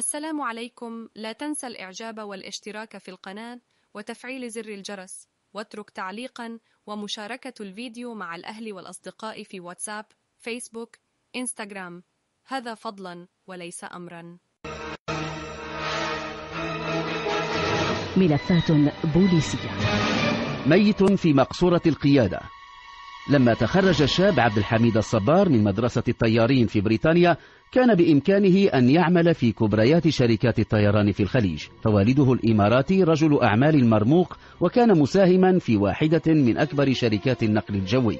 السلام عليكم. لا تنسى الإعجاب والاشتراك في القناة وتفعيل زر الجرس واترك تعليقا ومشاركة الفيديو مع الأهل والأصدقاء في واتساب فيسبوك إنستغرام. هذا فضلا وليس أمرا. ملفات بوليسية. ميت في مقصورة القيادة. لما تخرج الشاب عبد الحميد الصبار من مدرسة الطيارين في بريطانيا كان بإمكانه أن يعمل في كبريات شركات الطيران في الخليج. فوالده الإماراتي رجل أعمال مرموق وكان مساهما في واحدة من أكبر شركات النقل الجوي.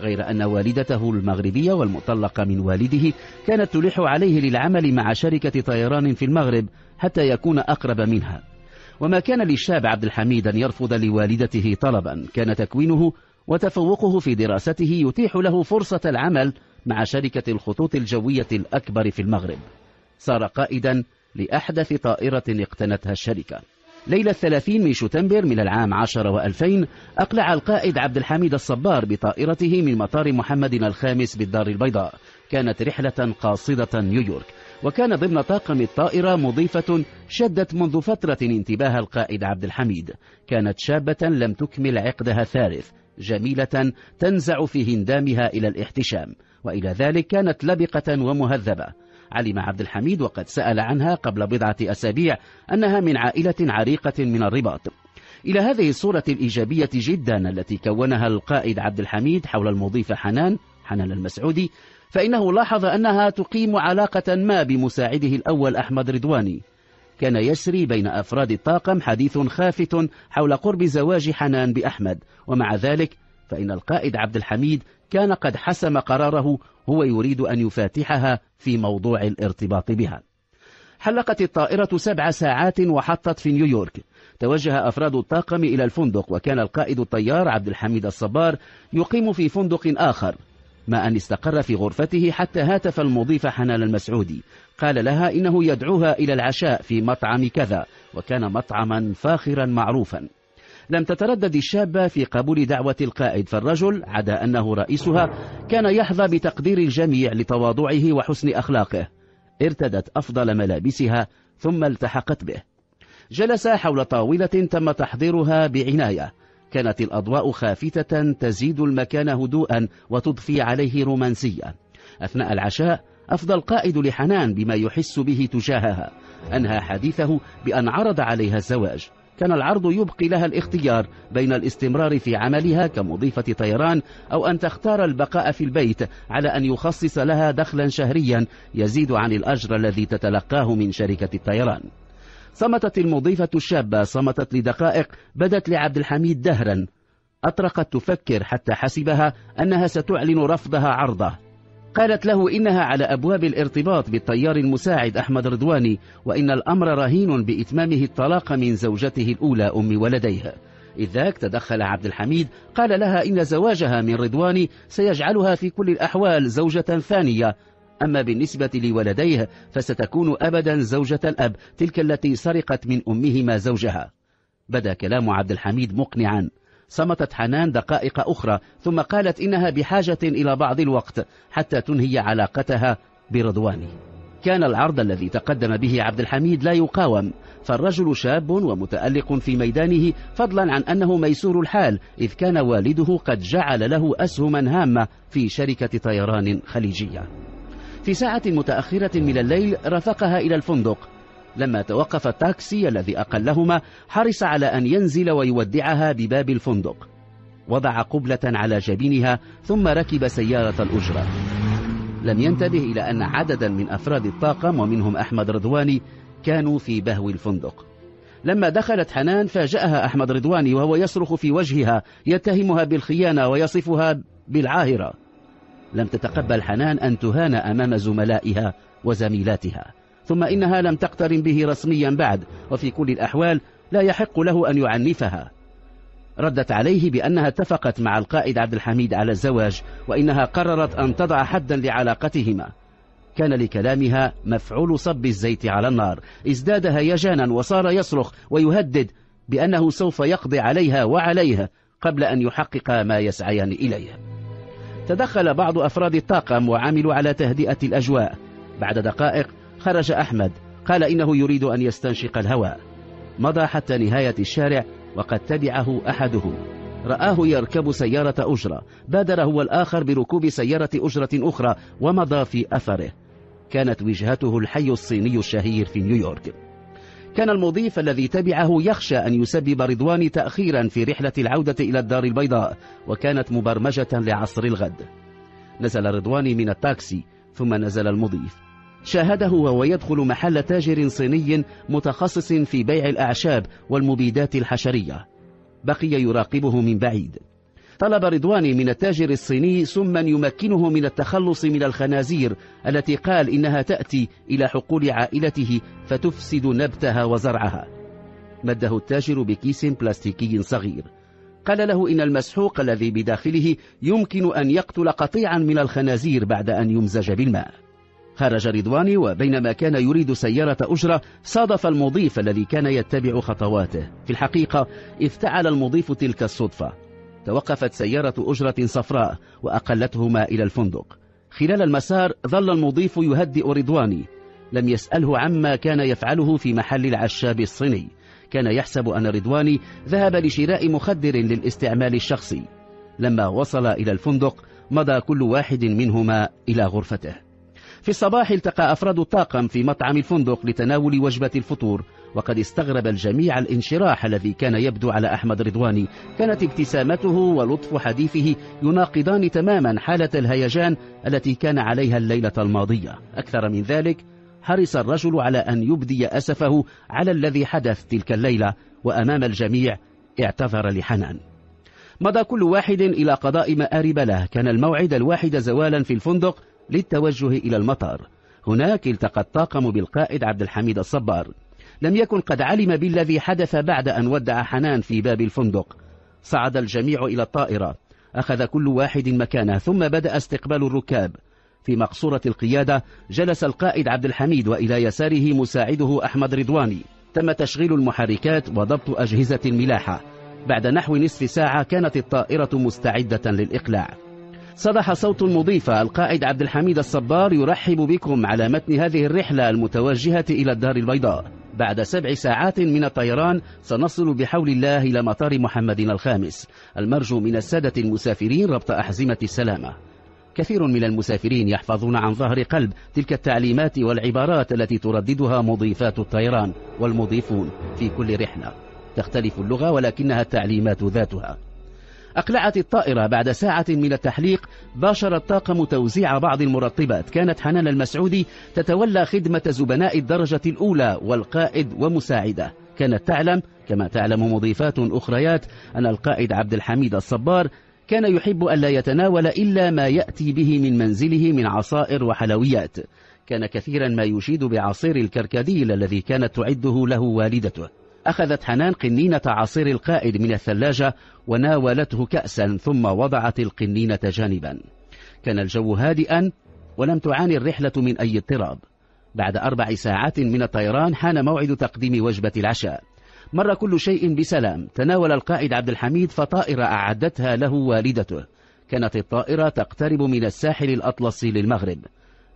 غير أن والدته المغربية والمطلقة من والده كانت تلح عليه للعمل مع شركة طيران في المغرب حتى يكون أقرب منها. وما كان للشاب عبد الحميد أن يرفض لوالدته طلبا كان تكوينه وتفوقه في دراسته يتيح له فرصة العمل مع شركة الخطوط الجوية الأكبر في المغرب. صار قائدا لأحدث طائرة اقتنتها الشركة. ليلة الثلاثين من شتنبر من العام عشر وألفين أقلع القائد عبد الحميد الصبار بطائرته من مطار محمد الخامس بالدار البيضاء. كانت رحلة قاصدة نيويورك. وكان ضمن طاقم الطائرة مضيفة شدت منذ فترة انتباه القائد عبد الحميد. كانت شابة لم تكمل عقدها الثالث. جميلة تنزع في هندامها إلى الاحتشام. وإلى ذلك كانت لبقة ومهذبة. علم عبد الحميد وقد سأل عنها قبل بضعة أسابيع أنها من عائلة عريقة من الرباط. إلى هذه الصورة الإيجابية جدا التي كونها القائد عبد الحميد حول المضيفة حنان حنان المسعودي فإنه لاحظ أنها تقيم علاقة ما بمساعده الأول أحمد رضواني. كان يسري بين أفراد الطاقم حديث خافت حول قرب زواج حنان بأحمد. ومع ذلك فإن القائد عبد الحميد كان قد حسم قراره هو يريد أن يفاتحها في موضوع الارتباط بها. حلقت الطائرة سبع ساعات وحطت في نيويورك. توجه أفراد الطاقم إلى الفندق وكان القائد الطيار عبد الحميد الصبار يقيم في فندق آخر ما أن استقر في غرفته حتى هاتف المضيف حنان المسعودي. قال لها إنه يدعوها إلى العشاء في مطعم كذا وكان مطعما فاخرا معروفا. لم تتردد الشابة في قبول دعوة القائد فالرجل عدا أنه رئيسها كان يحظى بتقدير الجميع لتواضعه وحسن أخلاقه. ارتدت أفضل ملابسها ثم التحقت به. جلس حول طاولة تم تحضيرها بعناية. كانت الأضواء خافتة تزيد المكان هدوءا وتضفي عليه رومانسية. أثناء العشاء أفضى القائد لحنان بما يحس به تجاهها. أنهى حديثه بأن عرض عليها الزواج. كان العرض يبقي لها الاختيار بين الاستمرار في عملها كمضيفة طيران أو أن تختار البقاء في البيت على أن يخصص لها دخلا شهريا يزيد عن الأجر الذي تتلقاه من شركة الطيران. صمتت المضيفة الشابة صمتت لدقائق بدت لعبد الحميد دهرا. أطرقت تفكر حتى حسبها أنها ستعلن رفضها عرضه. قالت له إنها على أبواب الارتباط بالطيار المساعد أحمد رضواني وإن الأمر رهين بإتمامه الطلاق من زوجته الأولى أم ولديه إذ ذاك تدخل عبد الحميد قال لها إن زواجها من رضواني سيجعلها في كل الأحوال زوجة ثانية أما بالنسبة لولديه فستكون أبدا زوجة الأب تلك التي سرقت من أمهما زوجها. بدا كلام عبد الحميد مقنعا. صمتت حنان دقائق أخرى ثم قالت إنها بحاجة إلى بعض الوقت حتى تنهي علاقتها برضواني كان العرض الذي تقدم به عبد الحميد لا يقاوم فالرجل شاب ومتألق في ميدانه فضلا عن أنه ميسور الحال إذ كان والده قد جعل له أسهما هامة في شركة طيران خليجية. في ساعة متأخرة من الليل رافقها إلى الفندق. لما توقف التاكسي الذي أقلهما حرص على أن ينزل ويودعها بباب الفندق. وضع قبلة على جبينها ثم ركب سيارة الأجرة. لم ينتبه إلى أن عددا من أفراد الطاقم ومنهم أحمد رضواني كانوا في بهو الفندق. لما دخلت حنان فاجأها أحمد رضواني وهو يصرخ في وجهها يتهمها بالخيانة ويصفها بالعاهرة. لم تتقبل حنان أن تهان أمام زملائها وزميلاتها. ثم إنها لم تقترن به رسميا بعد وفي كل الأحوال لا يحق له أن يعنفها. ردت عليه بأنها اتفقت مع القائد عبد الحميد على الزواج وإنها قررت أن تضع حدا لعلاقتهما. كان لكلامها مفعول صب الزيت على النار. ازداد هيجانا وصار يصرخ ويهدد بأنه سوف يقضي عليها وعليها قبل أن يحقق ما يسعيان إليه. تدخل بعض أفراد الطاقم وعملوا على تهدئة الأجواء. بعد دقائق خرج أحمد. قال إنه يريد أن يستنشق الهواء. مضى حتى نهاية الشارع وقد تبعه أحدهم رآه يركب سيارة أجرة. بادر هو الآخر بركوب سيارة أجرة أخرى ومضى في أثره. كانت وجهته الحي الصيني الشهير في نيويورك. كان المضيف الذي تبعه يخشى أن يسبب رضوان تأخيرا في رحلة العودة إلى الدار البيضاء وكانت مبرمجة لعصر الغد. نزل رضوان من التاكسي ثم نزل المضيف. شاهده وهو يدخل محل تاجر صيني متخصص في بيع الأعشاب والمبيدات الحشرية. بقي يراقبه من بعيد. طلب رضواني من التاجر الصيني سما يمكنه من التخلص من الخنازير التي قال إنها تأتي إلى حقول عائلته فتفسد نبتها وزرعها. مده التاجر بكيس بلاستيكي صغير. قال له إن المسحوق الذي بداخله يمكن أن يقتل قطيعا من الخنازير بعد أن يمزج بالماء. خرج رضواني وبينما كان يريد سيارة أجرة صادف المضيف الذي كان يتبع خطواته. في الحقيقة افتعل المضيف تلك الصدفة. توقفت سيارة أجرة صفراء وأقلتهما إلى الفندق. خلال المسار ظل المضيف يهدئ رضواني. لم يسأله عما كان يفعله في محل العشاب الصيني. كان يحسب أن رضواني ذهب لشراء مخدر للاستعمال الشخصي. لما وصل إلى الفندق مضى كل واحد منهما إلى غرفته. في الصباح التقى أفراد الطاقم في مطعم الفندق لتناول وجبة الفطور وقد استغرب الجميع الانشراح الذي كان يبدو على أحمد رضواني. كانت ابتسامته ولطف حديثه يناقضان تماما حالة الهيجان التي كان عليها الليلة الماضية. أكثر من ذلك حرص الرجل على أن يبدي أسفه على الذي حدث تلك الليلة وأمام الجميع اعتذر لحنان. مضى كل واحد إلى قضاء مآرب له. كان الموعد الواحد زوالا في الفندق للتوجه إلى المطار. هناك التقى الطاقم بالقائد عبد الحميد الصبار. لم يكن قد علم بالذي حدث بعد أن ودع حنان في باب الفندق. صعد الجميع إلى الطائرة. أخذ كل واحد مكانه ثم بدأ استقبال الركاب. في مقصورة القيادة جلس القائد عبد الحميد وإلى يساره مساعده أحمد رضواني. تم تشغيل المحركات وضبط أجهزة الملاحة. بعد نحو نصف ساعة كانت الطائرة مستعدة للإقلاع. صدح صوت المضيفة القائد عبد الحميد الصبار يرحب بكم على متن هذه الرحلة المتوجهة إلى الدار البيضاء. بعد سبع ساعات من الطيران سنصل بحول الله إلى مطار محمد الخامس المرجو من السادة المسافرين ربط أحزمة السلامة. كثير من المسافرين يحفظون عن ظهر قلب تلك التعليمات والعبارات التي ترددها مضيفات الطيران والمضيفون في كل رحلة. تختلف اللغة ولكنها التعليمات ذاتها. أقلعت الطائرة بعد ساعة من التحليق باشر الطاقم توزيع بعض المرطبات. كانت حنان المسعودي تتولى خدمة زبناء الدرجة الأولى والقائد ومساعده. كانت تعلم كما تعلم مضيفات أخريات أن القائد عبد الحميد الصبار كان يحب ألا يتناول إلا ما يأتي به من منزله من عصائر وحلويات. كان كثيرا ما يشيد بعصير الكركديل الذي كانت تعده له والدته. أخذت حنان قنينة عصير القائد من الثلاجة وناولته كأسا ثم وضعت القنينة جانبا. كان الجو هادئا ولم تعاني الرحلة من أي اضطراب. بعد أربع ساعات من الطيران حان موعد تقديم وجبة العشاء. مر كل شيء بسلام. تناول القائد عبد الحميد فطائرة أعدتها له والدته. كانت الطائرة تقترب من الساحل الأطلسي للمغرب.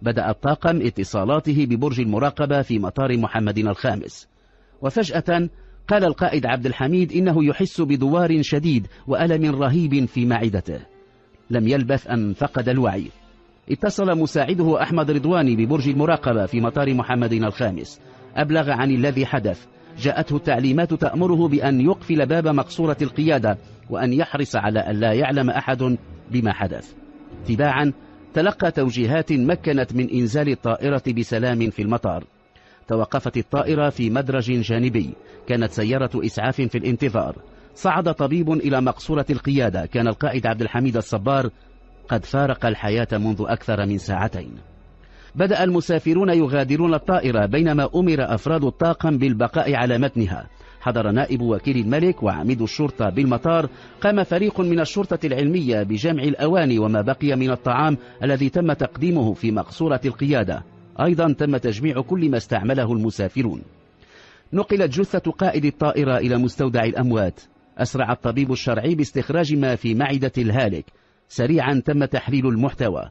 بدأ الطاقم اتصالاته ببرج المراقبة في مطار محمد الخامس. وفجأة قال القائد عبد الحميد إنه يحس بدوار شديد وألم رهيب في معدته. لم يلبث أن فقد الوعي. اتصل مساعده أحمد رضواني ببرج المراقبة في مطار محمد الخامس. أبلغ عن الذي حدث. جاءته التعليمات تأمره بأن يقفل باب مقصورة القيادة وأن يحرص على أن لا يعلم أحد بما حدث. تباعا تلقى توجيهات مكنت من إنزال الطائرة بسلام في المطار. توقفت الطائرة في مدرج جانبي. كانت سيارة إسعاف في الانتظار. صعد طبيب إلى مقصورة القيادة. كان القائد عبد الحميد الصبار قد فارق الحياة منذ أكثر من ساعتين. بدأ المسافرون يغادرون الطائرة بينما أمر أفراد الطاقم بالبقاء على متنها. حضر نائب وكيل الملك وعميد الشرطة بالمطار. قام فريق من الشرطة العلمية بجمع الأواني وما بقي من الطعام الذي تم تقديمه في مقصورة القيادة. أيضا تم تجميع كل ما استعمله المسافرون. نقلت جثة قائد الطائرة إلى مستودع الأموات. أسرع الطبيب الشرعي باستخراج ما في معدة الهالك. سريعا تم تحليل المحتوى.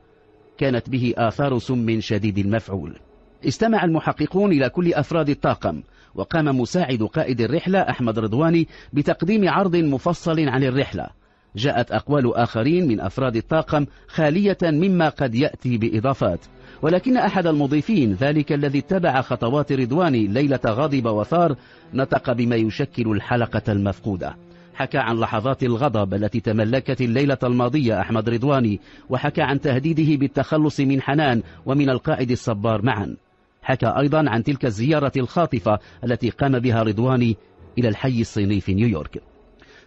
كانت به آثار سم شديد المفعول. استمع المحققون إلى كل أفراد الطاقم وقام مساعد قائد الرحلة أحمد رضواني بتقديم عرض مفصل عن الرحلة. جاءت أقوال آخرين من أفراد الطاقم خالية مما قد يأتي بإضافات. ولكن أحد المضيفين ذلك الذي اتبع خطوات رضواني ليلة غاضب وثار نطق بما يشكل الحلقة المفقودة. حكى عن لحظات الغضب التي تملكت الليلة الماضية أحمد رضواني وحكى عن تهديده بالتخلص من حنان ومن القائد الصبار معا. حكى أيضا عن تلك الزيارة الخاطفة التي قام بها رضواني إلى الحي الصيني في نيويورك.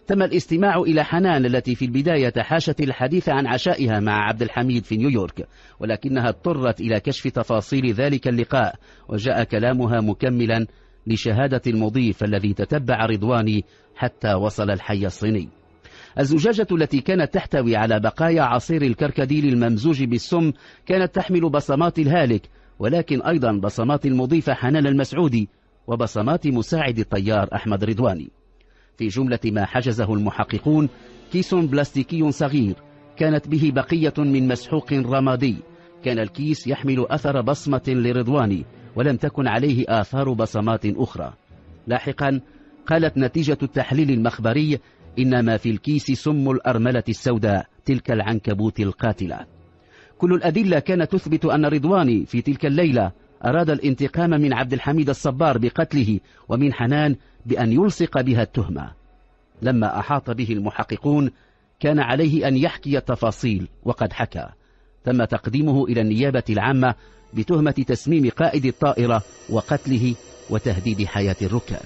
تم الاستماع إلى حنان التي في البداية حاشت الحديث عن عشائها مع عبد الحميد في نيويورك ولكنها اضطرت إلى كشف تفاصيل ذلك اللقاء وجاء كلامها مكملا لشهادة المضيف الذي تتبع رضواني حتى وصل الحي الصيني. الزجاجة التي كانت تحتوي على بقايا عصير الكركديل الممزوج بالسم كانت تحمل بصمات الهالك ولكن أيضا بصمات المضيفة حنان المسعودي وبصمات مساعد الطيار أحمد رضواني. في جملة ما حجزه المحققون كيس بلاستيكي صغير كانت به بقية من مسحوق رمادي. كان الكيس يحمل أثر بصمة لرضواني ولم تكن عليه آثار بصمات أخرى. لاحقا قالت نتيجة التحليل المخبري إن ما في الكيس سم الأرملة السوداء تلك العنكبوت القاتلة. كل الأدلة كانت تثبت أن رضواني في تلك الليلة أراد الانتقام من عبد الحميد الصبار بقتله ومن حنان بأن يلصق بها التهمة. لما أحاط به المحققون كان عليه أن يحكي التفاصيل وقد حكى تم تقديمه إلى النيابة العامة بتهمة تسميم قائد الطائرة وقتله وتهديد حياة الركاب.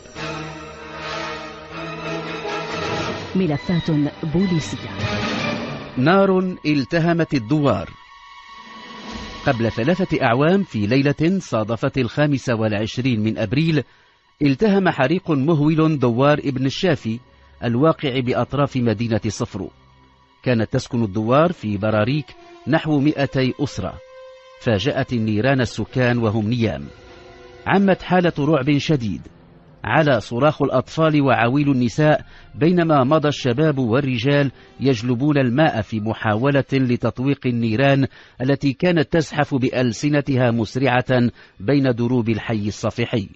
ملفات بوليسية. نار التهمت الدوار. قبل ثلاثة أعوام في ليلة صادفت الخامس والعشرين من أبريل التهم حريق مهول دوار ابن الشافي الواقع بأطراف مدينة صفرو. كانت تسكن الدوار في براريك نحو مئتي أسرة. فاجأت النيران السكان وهم نيام. عمت حالة رعب شديد. على صراخ الأطفال وعويل النساء بينما مضى الشباب والرجال يجلبون الماء في محاولة لتطويق النيران التي كانت تزحف بألسنتها مسرعة بين دروب الحي الصفحي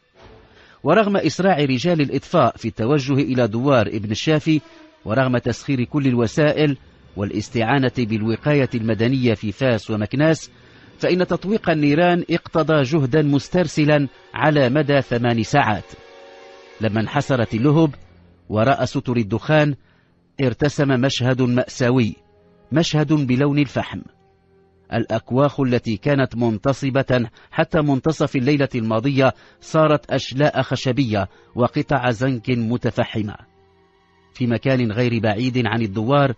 ورغم إسراع رجال الإطفاء في التوجه إلى دوار ابن الشافي ورغم تسخير كل الوسائل والاستعانة بالوقاية المدنية في فاس ومكناس فإن تطويق النيران اقتضى جهدا مسترسلا على مدى ثمان ساعات. لما انحسرت اللهب وراء ستر الدخان ارتسم مشهد مأساوي مشهد بلون الفحم. الأكواخ التي كانت منتصبة حتى منتصف الليلة الماضية صارت أشلاء خشبية وقطع زنك متفحمة. في مكان غير بعيد عن الدوار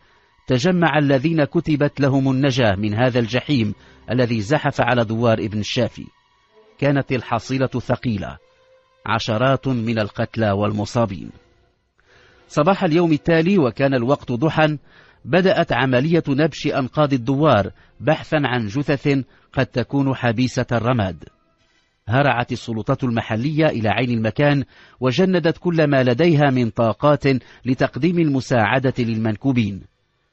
تجمع الذين كتبت لهم النجاة من هذا الجحيم الذي زحف على دوار ابن الشافي. كانت الحصيلة ثقيلة عشرات من القتلى والمصابين. صباح اليوم التالي وكان الوقت ضحى بدأت عملية نبش أنقاض الدوار بحثا عن جثث قد تكون حبيسة الرماد. هرعت السلطات المحلية إلى عين المكان وجندت كل ما لديها من طاقات لتقديم المساعدة للمنكوبين.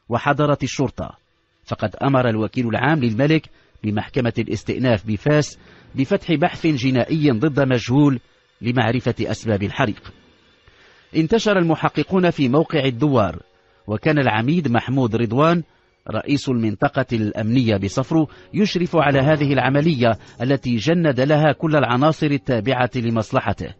وحضرت الشرطة. فقد أمر الوكيل العام للملك بمحكمة الاستئناف بفاس بفتح بحث جنائي ضد مجهول لمعرفة أسباب الحريق. انتشر المحققون في موقع الدوار وكان العميد محمود رضوان رئيس المنطقة الأمنية بصفرو يشرف على هذه العملية التي جند لها كل العناصر التابعة لمصلحته.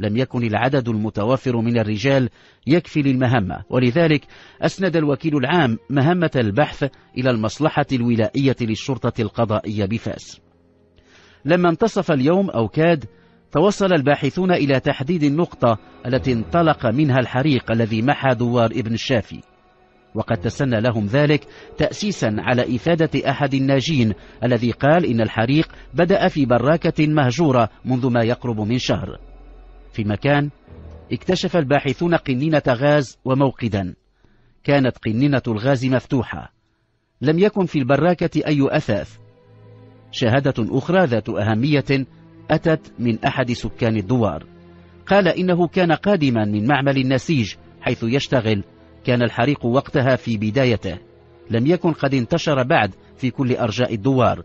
لم يكن العدد المتوفر من الرجال يكفي للمهمة ولذلك أسند الوكيل العام مهمة البحث إلى المصلحة الولائية للشرطة القضائية بفاس. لما انتصف اليوم أو كاد توصل الباحثون إلى تحديد النقطة التي انطلق منها الحريق الذي محى دوار ابن الشافي. وقد تسنى لهم ذلك تأسيسا على إفادة أحد الناجين الذي قال إن الحريق بدأ في براكة مهجورة منذ ما يقرب من شهر. في مكان اكتشف الباحثون قنينة غاز وموقدا. كانت قنينة الغاز مفتوحة. لم يكن في البراكة أي أثاث. شهادة أخرى ذات أهمية أتت من أحد سكان الدوار. قال إنه كان قادما من معمل النسيج حيث يشتغل. كان الحريق وقتها في بدايته. لم يكن قد انتشر بعد في كل أرجاء الدوار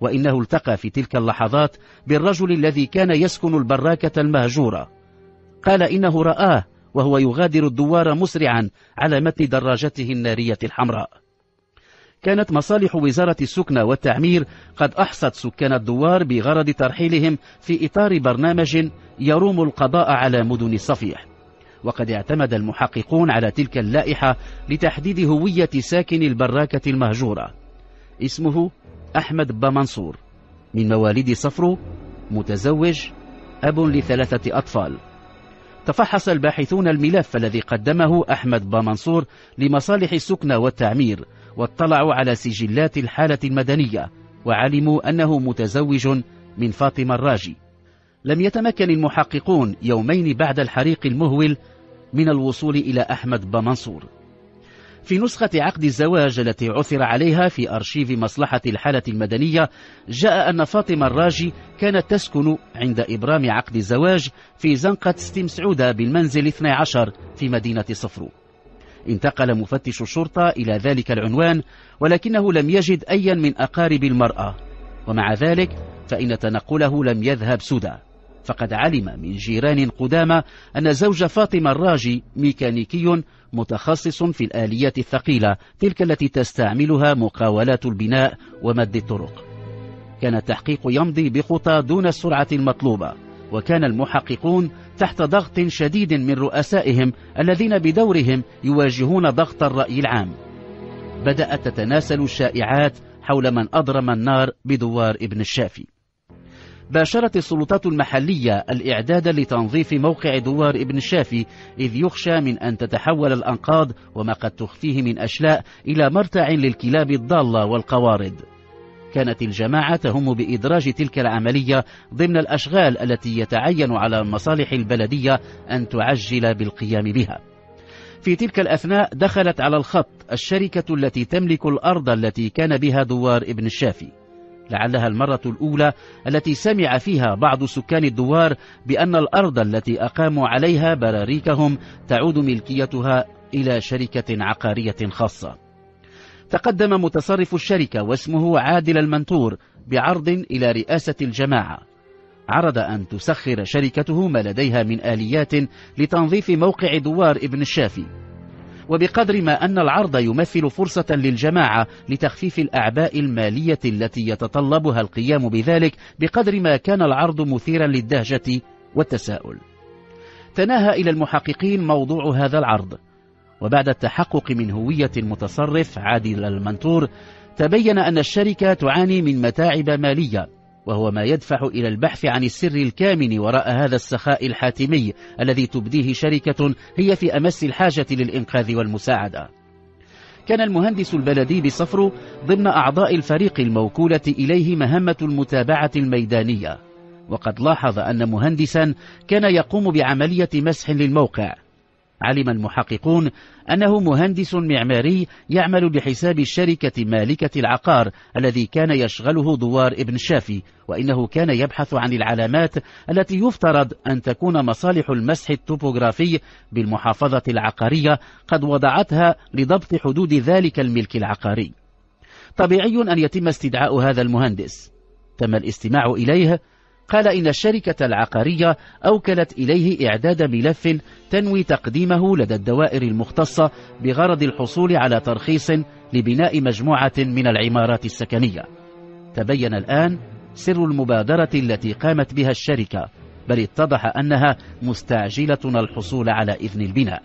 وإنه التقى في تلك اللحظات بالرجل الذي كان يسكن البراكة المهجورة. قال إنه رآه وهو يغادر الدوار مسرعا على متن دراجته النارية الحمراء. كانت مصالح وزارة السكنة والتعمير قد أحصت سكان الدوار بغرض ترحيلهم في إطار برنامج يروم القضاء على مدن الصفيح. وقد اعتمد المحققون على تلك اللائحة لتحديد هوية ساكن البراكة المهجورة. اسمه أحمد بمنصور. من مواليد صفرو متزوج أب لثلاثة أطفال. تفحص الباحثون الملف الذي قدمه أحمد بمنصور لمصالح السكنة والتعمير واطلعوا على سجلات الحالة المدنية وعلموا أنه متزوج من فاطمة الراجي. لم يتمكن المحققون يومين بعد الحريق المهول من الوصول إلى أحمد بمنصور في نسخة عقد الزواج التي عثر عليها في أرشيف مصلحة الحالة المدنية جاء أن فاطمة الراجي كانت تسكن عند إبرام عقد الزواج في زنقة ستيم سعودة بالمنزل 12 في مدينة صفرو. انتقل مفتش الشرطة إلى ذلك العنوان ولكنه لم يجد أيا من أقارب المرأة. ومع ذلك فإن تنقله لم يذهب سدى. فقد علم من جيران قدامى أن زوج فاطمة الراجي ميكانيكي متخصص في الآليات الثقيلة تلك التي تستعملها مقاولات البناء ومد الطرق. كان التحقيق يمضي بخطى دون السرعة المطلوبة وكان المحققون تحت ضغط شديد من رؤسائهم الذين بدورهم يواجهون ضغط الرأي العام. بدأت تتناسل الشائعات حول من أضرم النار بدوار ابن الشافي. باشرت السلطات المحلية الإعداد لتنظيف موقع دوار ابن الشافي إذ يخشى من أن تتحول الأنقاض وما قد تخفيه من أشلاء إلى مرتع للكلاب الضالة والقوارض. كانت الجماعة تهم بإدراج تلك العملية ضمن الأشغال التي يتعين على المصالح البلدية أن تعجل بالقيام بها. في تلك الأثناء دخلت على الخط الشركة التي تملك الأرض التي كان بها دوار ابن الشافي. لعلها المرة الأولى التي سمع فيها بعض سكان الدوار بأن الأرض التي أقاموا عليها براريكهم تعود ملكيتها إلى شركة عقارية خاصة. تقدم متصرف الشركة واسمه عادل المنتور بعرض إلى رئاسة الجماعة. عرض أن تسخر شركته ما لديها من آليات لتنظيف موقع دوار ابن الشافي. وبقدر ما أن العرض يمثل فرصة للجماعة لتخفيف الأعباء المالية التي يتطلبها القيام بذلك بقدر ما كان العرض مثيرا للدهجة والتساؤل. تناهى إلى المحققين موضوع هذا العرض. وبعد التحقق من هوية المتصرف عادل المنتور تبين أن الشركة تعاني من متاعب مالية وهو ما يدفع إلى البحث عن السر الكامن وراء هذا السخاء الحاتمي الذي تبديه شركة هي في أمس الحاجة للإنقاذ والمساعدة. كان المهندس البلدي بصفر ضمن أعضاء الفريق الموكولة إليه مهمة المتابعة الميدانية وقد لاحظ أن مهندسا كان يقوم بعملية مسح للموقع علم المحققون أنه مهندس معماري يعمل بحساب الشركة مالكة العقار الذي كان يشغله دوار ابن الشافي وإنه كان يبحث عن العلامات التي يفترض أن تكون مصالح المسح التوبوغرافي بالمحافظة العقارية قد وضعتها لضبط حدود ذلك الملك العقاري. طبيعي أن يتم استدعاء هذا المهندس تم الاستماع إليه قال إن الشركة العقارية أوكلت إليه إعداد ملف تنوي تقديمه لدى الدوائر المختصة بغرض الحصول على ترخيص لبناء مجموعة من العمارات السكنية. تبين الآن سر المبادرة التي قامت بها الشركة بل اتضح أنها مستعجلة الحصول على إذن البناء.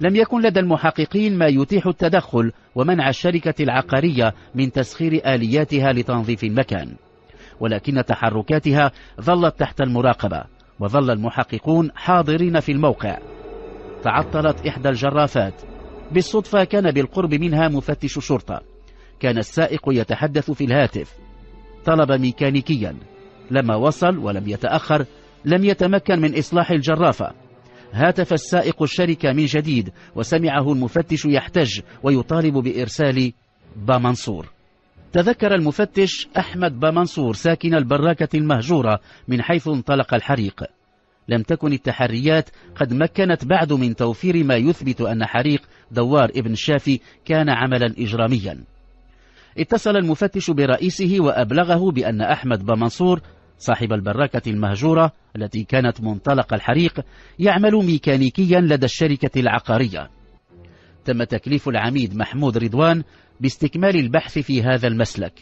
لم يكن لدى المحققين ما يتيح التدخل ومنع الشركة العقارية من تسخير آلياتها لتنظيف المكان. ولكن تحركاتها ظلت تحت المراقبة وظل المحققون حاضرين في الموقع. تعطلت إحدى الجرافات. بالصدفة كان بالقرب منها مفتش شرطة. كان السائق يتحدث في الهاتف. طلب ميكانيكيا. لما وصل ولم يتأخر. لم يتمكن من إصلاح الجرافة. هاتف السائق الشركة من جديد وسمعه المفتش يحتج ويطالب بإرسال بامنصور تذكر المفتش أحمد بمنصور ساكن البراكة المهجورة من حيث انطلق الحريق. لم تكن التحريات قد مكنت بعد من توفير ما يثبت أن حريق دوار ابن شافي كان عملا إجراميا. اتصل المفتش برئيسه وأبلغه بأن أحمد بمنصور صاحب البراكة المهجورة التي كانت منطلق الحريق يعمل ميكانيكيا لدى الشركة العقارية. تم تكليف العميد محمود رضوان باستكمال البحث في هذا المسلك.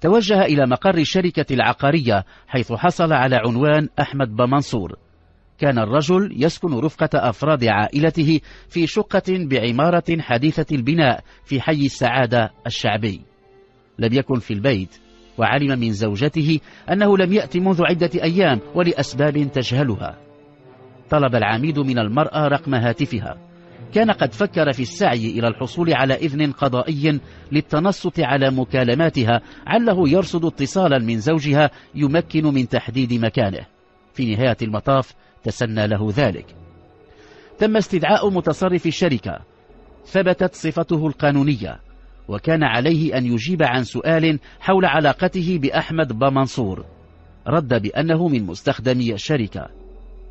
توجه إلى مقر الشركة العقارية حيث حصل على عنوان أحمد بمنصور. كان الرجل يسكن رفقة أفراد عائلته في شقة بعمارة حديثة البناء في حي السعادة الشعبي. لم يكن في البيت وعلم من زوجته أنه لم يأتي منذ عدة أيام ولأسباب تجهلها طلب العميد من المرأة رقم هاتفها. كان قد فكر في السعي إلى الحصول على إذن قضائي للتنصت على مكالماتها عله يرصد اتصالا من زوجها يمكن من تحديد مكانه. في نهاية المطاف تسنى له ذلك. تم استدعاء متصرف الشركة. ثبتت صفته القانونية. وكان عليه أن يجيب عن سؤال حول علاقته بأحمد بمنصور. رد بأنه من مستخدمي الشركة.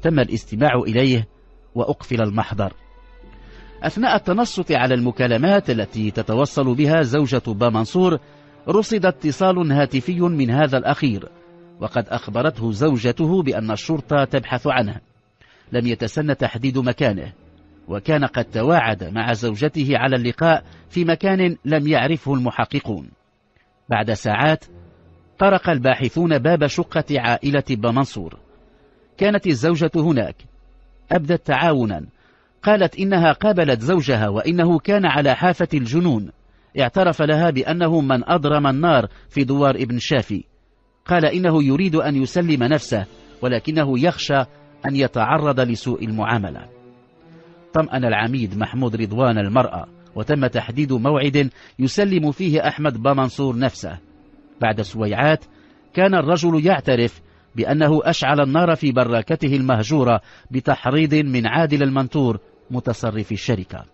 تم الاستماع إليه وأقفل المحضر. أثناء التنصت على المكالمات التي تتوصل بها زوجة بمنصور رصد اتصال هاتفي من هذا الأخير وقد أخبرته زوجته بأن الشرطة تبحث عنه. لم يتسن تحديد مكانه وكان قد تواعد مع زوجته على اللقاء في مكان لم يعرفه المحققون. بعد ساعات طرق الباحثون باب شقة عائلة بمنصور كانت الزوجة هناك. أبدت تعاونا. قالت إنها قابلت زوجها وإنه كان على حافة الجنون. اعترف لها بأنه من أضرم النار في دوار ابن شافي. قال إنه يريد أن يسلم نفسه ولكنه يخشى أن يتعرض لسوء المعاملة. طمأن العميد محمود رضوان المرأة وتم تحديد موعد يسلم فيه أحمد بمنصور نفسه. بعد سويعات كان الرجل يعترف بأنه أشعل النار في براكته المهجورة بتحريض من عادل المنتور متصرف الشركة.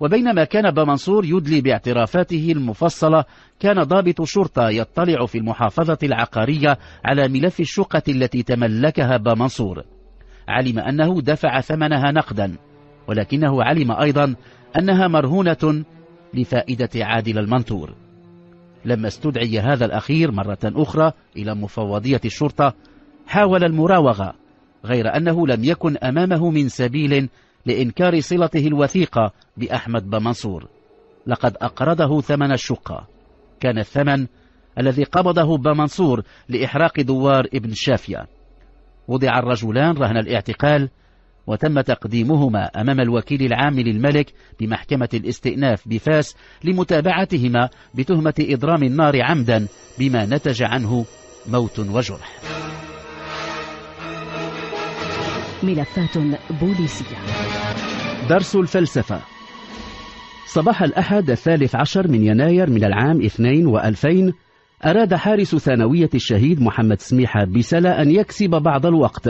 وبينما كان بمنصور يدلي باعترافاته المفصلة كان ضابط شرطة يطلع في المحافظة العقارية على ملف الشقة التي تملكها بمنصور علم أنه دفع ثمنها نقدا ولكنه علم أيضا أنها مرهونة لفائدة عادل المنتور لما استدعي هذا الأخير مرة أخرى إلى مفوضية الشرطة حاول المراوغة غير أنه لم يكن أمامه من سبيل لإنكار صلته الوثيقة بأحمد بمنصور لقد أقرضه ثمن الشقة. كان الثمن الذي قبضه بمنصور لإحراق دوار ابن شافية. وضع الرجلان رهن الاعتقال وتم تقديمهما أمام الوكيل العام للملك بمحكمة الاستئناف بفاس لمتابعتهما بتهمة إضرام النار عمدا بما نتج عنه موت وجرح. ملفات بوليسية. درس الفلسفة. صباح الأحد الثالث عشر من يناير من العام 2 وألفين أراد حارس ثانوية الشهيد محمد سميحة بسلا أن يكسب بعض الوقت.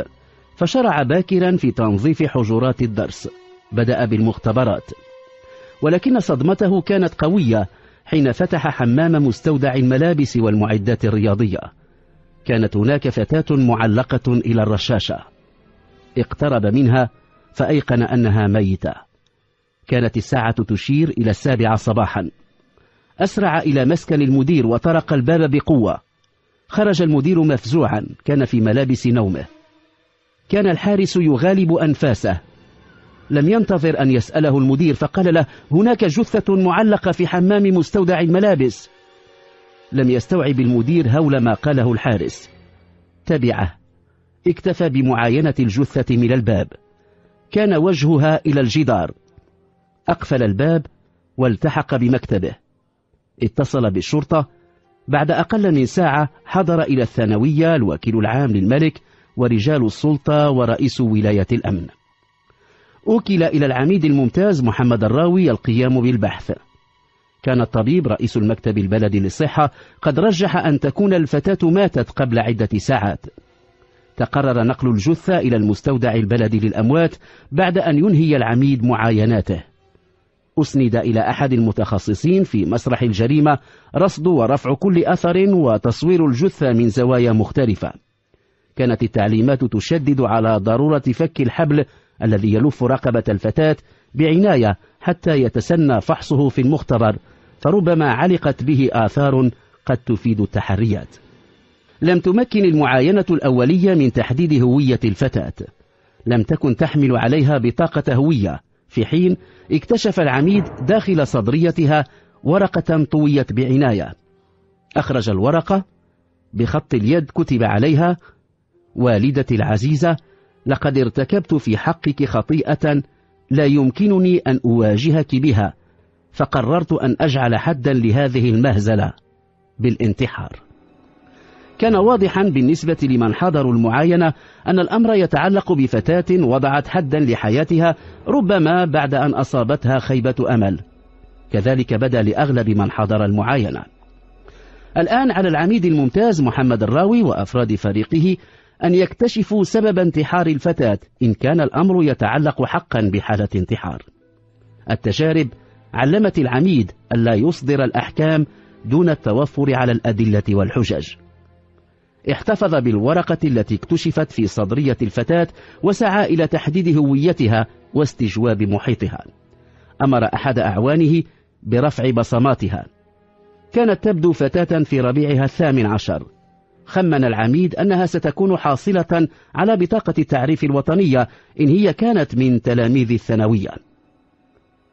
فشرع باكرا في تنظيف حجرات الدرس. بدأ بالمختبرات. ولكن صدمته كانت قوية حين فتح حمام مستودع الملابس والمعدات الرياضية. كانت هناك فتاة معلقة إلى الرشاشة. اقترب منها فأيقن أنها ميتة. كانت الساعة تشير إلى السابعة صباحا. أسرع إلى مسكن المدير وطرق الباب بقوة. خرج المدير مفزوعا كان في ملابس نومه. كان الحارس يغالب أنفاسه. لم ينتظر أن يسأله المدير فقال له هناك جثة معلقة في حمام مستودع الملابس. لم يستوعب المدير هول ما قاله الحارس. تبعه. اكتفى بمعاينة الجثة من الباب. كان وجهها إلى الجدار. أقفل الباب والتحق بمكتبه. اتصل بالشرطة. بعد أقل من ساعة حضر إلى الثانوية الوكيل العام للملك ورجال السلطة ورئيس ولاية الأمن. أوكل إلى العميد الممتاز محمد الراوي القيام بالبحث. كان الطبيب رئيس المكتب البلدي للصحة قد رجح أن تكون الفتاة ماتت قبل عدة ساعات. تقرر نقل الجثة إلى المستودع البلدي للأموات بعد أن ينهي العميد معايناته. أسند إلى أحد المتخصصين في مسرح الجريمة رصد ورفع كل أثر وتصوير الجثة من زوايا مختلفة. كانت التعليمات تشدد على ضرورة فك الحبل الذي يلف رقبة الفتاة بعناية حتى يتسنى فحصه في المختبر فربما علقت به آثار قد تفيد التحريات. لم تمكن المعاينة الأولية من تحديد هوية الفتاة. لم تكن تحمل عليها بطاقة هوية. في حين اكتشف العميد داخل صدريتها ورقة طويت بعناية. أخرج الورقة بخط اليد كتب عليها والدتي العزيزة لقد ارتكبت في حقك خطيئة لا يمكنني أن أواجهك بها فقررت أن أجعل حدا لهذه المهزلة بالانتحار. كان واضحا بالنسبة لمن حضروا المعاينة أن الأمر يتعلق بفتاة وضعت حدا لحياتها ربما بعد أن أصابتها خيبة أمل. كذلك بدا لأغلب من حضر المعاينة. الآن على العميد الممتاز محمد الراوي وأفراد فريقه أن يكتشفوا سبب انتحار الفتاة إن كان الأمر يتعلق حقا بحالة انتحار. التجارب علمت العميد ألا يصدر الأحكام دون التوفر على الأدلة والحجج. احتفظ بالورقة التي اكتشفت في صدرية الفتاة وسعى إلى تحديد هويتها واستجواب محيطها. أمر أحد أعوانه برفع بصماتها. كانت تبدو فتاة في ربيعها الثامن عشر. خمن العميد أنها ستكون حاصلة على بطاقة التعريف الوطنية إن هي كانت من تلاميذ الثانوية.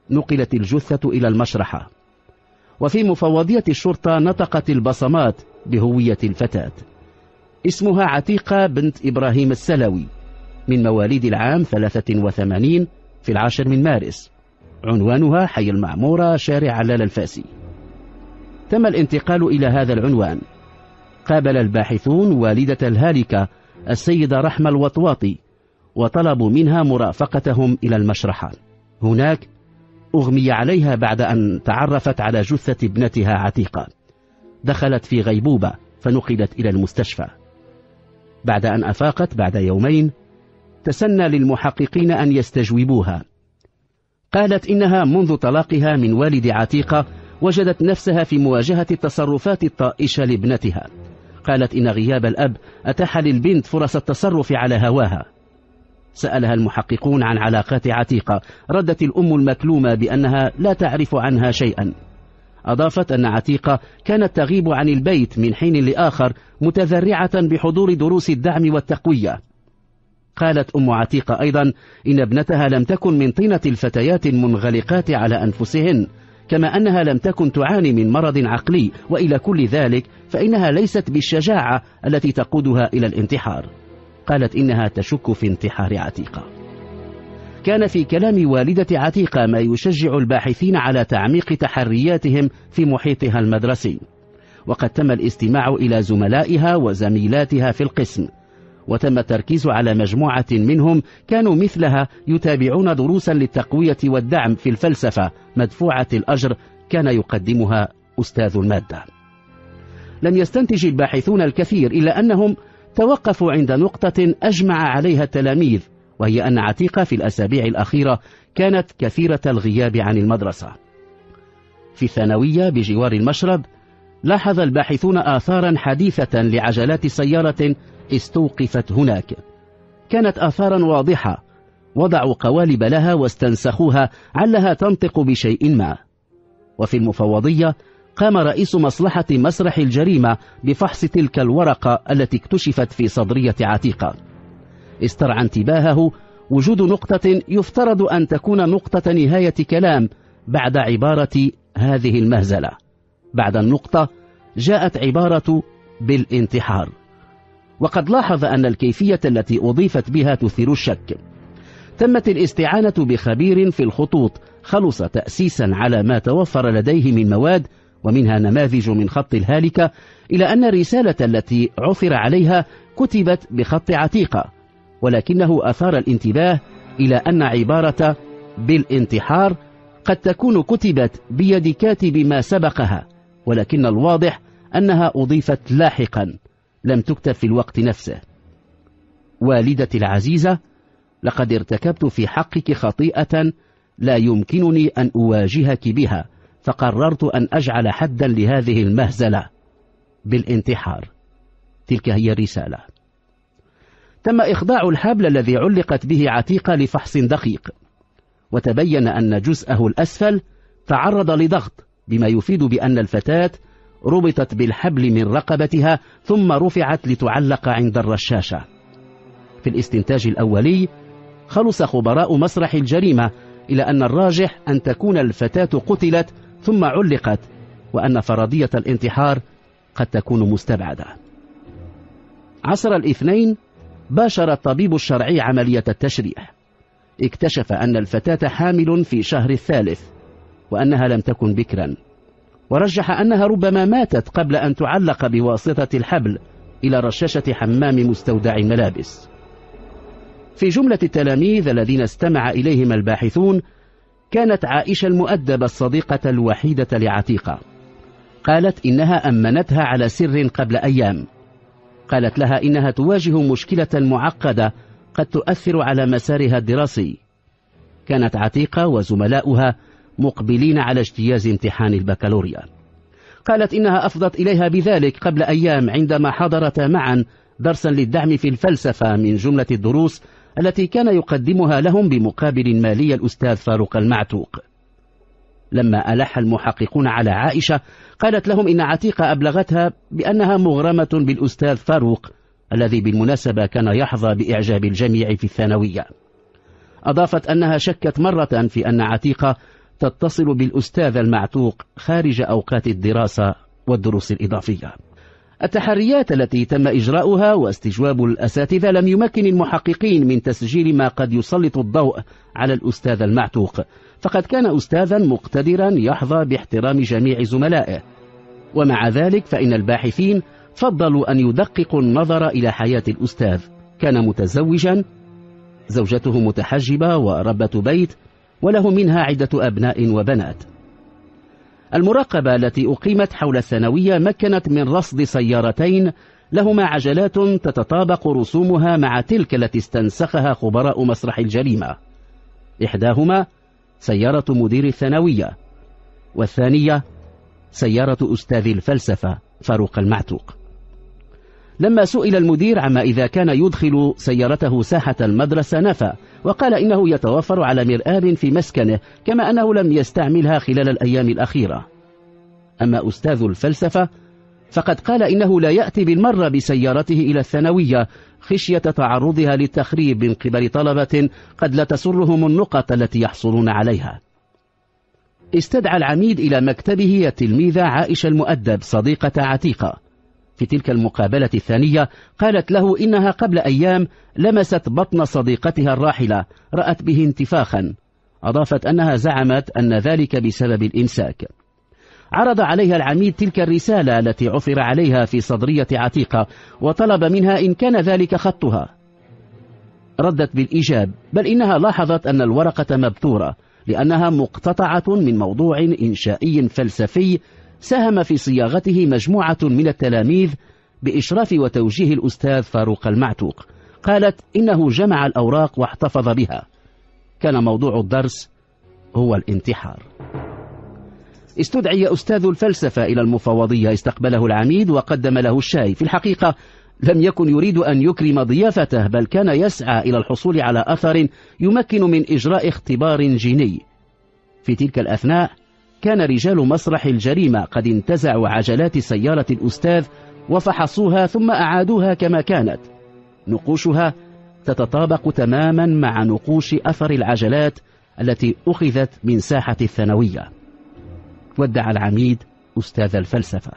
نقلت الجثة إلى المشرحة. وفي مفوضية الشرطة نطقت البصمات بهوية الفتاة. اسمها عتيقة بنت إبراهيم السلوي من مواليد العام 83 في العاشر من مارس. عنوانها حي المعمورة شارع علال الفاسي. تم الانتقال إلى هذا العنوان. قابل الباحثون والدة الهالكة السيدة رحمة الوطواطي وطلبوا منها مرافقتهم إلى المشرحة. هناك أغمي عليها بعد أن تعرفت على جثة ابنتها عتيقة. دخلت في غيبوبة فنقلت إلى المستشفى. بعد أن أفاقت بعد يومين تسنى للمحققين أن يستجوبوها. قالت إنها منذ طلاقها من والد عتيقة وجدت نفسها في مواجهة التصرفات الطائشة لابنتها. قالت إن غياب الأب أتاح للبنت فرص التصرف على هواها. سألها المحققون عن علاقات عتيقة ردت الأم المكلومة بأنها لا تعرف عنها شيئا. أضافت أن عتيقة كانت تغيب عن البيت من حين لآخر متذرعة بحضور دروس الدعم والتقوية. قالت أم عتيقة أيضا إن ابنتها لم تكن من طينة الفتيات المنغلقات على أنفسهن كما أنها لم تكن تعاني من مرض عقلي وإلى كل ذلك فإنها ليست بالشجاعة التي تقودها إلى الانتحار. قالت إنها تشك في انتحار عتيقة. كان في كلام والدة عتيقة ما يشجع الباحثين على تعميق تحرياتهم في محيطها المدرسي. وقد تم الاستماع إلى زملائها وزميلاتها في القسم. وتم التركيز على مجموعة منهم كانوا مثلها يتابعون دروسا للتقوية والدعم في الفلسفة مدفوعة الأجر كان يقدمها أستاذ المادة. لم يستنتج الباحثون الكثير إلا أنهم توقفوا عند نقطة أجمع عليها التلاميذ وهي أن عتيقة في الأسابيع الأخيرة كانت كثيرة الغياب عن المدرسة. في الثانوية بجوار المشرب لاحظ الباحثون آثارا حديثة لعجلات سيارة استوقفت هناك. كانت آثارا واضحة. وضعوا قوالب لها واستنسخوها علها تنطق بشيء ما. وفي المفوضية قام رئيس مصلحة مسرح الجريمة بفحص تلك الورقة التي اكتشفت في صدرية عتيقة. استرعى انتباهه وجود نقطة يفترض أن تكون نقطة نهاية كلام بعد عبارة هذه المهزلة. بعد النقطة جاءت عبارة بالانتحار. وقد لاحظ أن الكيفية التي أضيفت بها تثير الشك. تمت الاستعانة بخبير في الخطوط خلص تأسيسا على ما توفر لديه من مواد ومنها نماذج من خط الهالكة إلى أن الرسالة التي عثر عليها كتبت بخط عتيقة. ولكنه أثار الانتباه إلى أن عبارة بالانتحار قد تكون كتبت بيد كاتب ما سبقها ولكن الواضح أنها أضيفت لاحقا. لم تكتب في الوقت نفسه. والدتي العزيزة لقد ارتكبت في حقك خطيئة لا يمكنني أن أواجهك بها فقررت أن أجعل حدا لهذه المهزلة. بالانتحار. تلك هي الرسالة. تم إخضاع الحبل الذي علقت به عتيقة لفحص دقيق. وتبين أن جزءه الأسفل تعرض لضغط بما يفيد بأن الفتاة ربطت بالحبل من رقبتها ثم رفعت لتعلق عند الرشاشة. في الاستنتاج الأولي خلص خبراء مسرح الجريمة إلى أن الراجح أن تكون الفتاة قتلت ثم علقت وأن فرضية الانتحار قد تكون مستبعدة. عصر الاثنين باشر الطبيب الشرعي عملية التشريح. اكتشف أن الفتاة حامل في شهر الثالث وأنها لم تكن بكرا. ورجح أنها ربما ماتت قبل أن تعلق بواسطة الحبل إلى رشاشة حمام مستودع الملابس في جملة التلاميذ الذين استمع إليهم الباحثون كانت عائشة المؤدبة الصديقة الوحيدة لعتيقة. قالت إنها أمنتها على سر قبل أيام. قالت لها إنها تواجه مشكلة معقدة قد تؤثر على مسارها الدراسي. كانت عتيقة وزملاؤها مقبلين على اجتياز امتحان البكالوريا. قالت إنها أفضت إليها بذلك قبل أيام عندما حضرتا معا درسا للدعم في الفلسفة من جملة الدروس التي كان يقدمها لهم بمقابل مالي الأستاذ فاروق المعتوق. لما ألح المحققون على عائشة قالت لهم إن عتيقة أبلغتها بأنها مغرمة بالأستاذ فاروق الذي بالمناسبة كان يحظى بإعجاب الجميع في الثانوية. أضافت أنها شكت مرة في أن عتيقة تتصل بالأستاذ المعتوق خارج أوقات الدراسة والدروس الإضافية. التحريات التي تم إجراؤها واستجواب الأساتذة لم يمكن المحققين من تسجيل ما قد يسلط الضوء على الأستاذ المعتوق. فقد كان أستاذا مقتدرا يحظى باحترام جميع زملائه. ومع ذلك فإن الباحثين فضلوا أن يدققوا النظر إلى حياة الأستاذ. كان متزوجا زوجته متحجبة وربة بيت وله منها عدة أبناء وبنات. المراقبة التي أقيمت حول الثانوية مكنت من رصد سيارتين لهما عجلات تتطابق رسومها مع تلك التي استنسخها خبراء مسرح الجريمة. إحداهما سيارة مدير الثانوية والثانية سيارة أستاذ الفلسفة فاروق المعتوق. لما سئل المدير عما إذا كان يدخل سيارته ساحة المدرسة نفى وقال إنه يتوفر على مرآب في مسكنه كما أنه لم يستعملها خلال الأيام الأخيرة. أما أستاذ الفلسفة فقد قال إنه لا يأتي بالمرة بسيارته إلى الثانوية خشية تعرضها للتخريب من قبل طلبة قد لا تسرهم النقط التي يحصلون عليها. استدعى العميد إلى مكتبه التلميذة عائشة المؤدب صديقة عتيقة. في تلك المقابلة الثانية قالت له إنها قبل أيام لمست بطن صديقتها الراحلة رأت به انتفاخا. أضافت أنها زعمت أن ذلك بسبب الإمساك. عرض عليها العميد تلك الرسالة التي عثر عليها في صدرية عتيقة وطلب منها إن كان ذلك خطها. ردت بالإيجاب بل إنها لاحظت أن الورقة مبتورة لأنها مقتطعة من موضوع إنشائي فلسفي ساهم في صياغته مجموعة من التلاميذ بإشراف وتوجيه الأستاذ فاروق المعتوق. قالت إنه جمع الأوراق واحتفظ بها. كان موضوع الدرس هو الانتحار. استدعي أستاذ الفلسفة إلى المفوضية استقبله العميد وقدم له الشاي. في الحقيقة لم يكن يريد أن يكرم ضيافته بل كان يسعى إلى الحصول على أثر يمكن من إجراء اختبار جيني. في تلك الأثناء كان رجال مسرح الجريمة قد انتزعوا عجلات سيارة الأستاذ وفحصوها ثم أعادوها كما كانت. نقوشها تتطابق تماما مع نقوش أثر العجلات التي أخذت من ساحة الثانوية. ودع العميد أستاذ الفلسفة.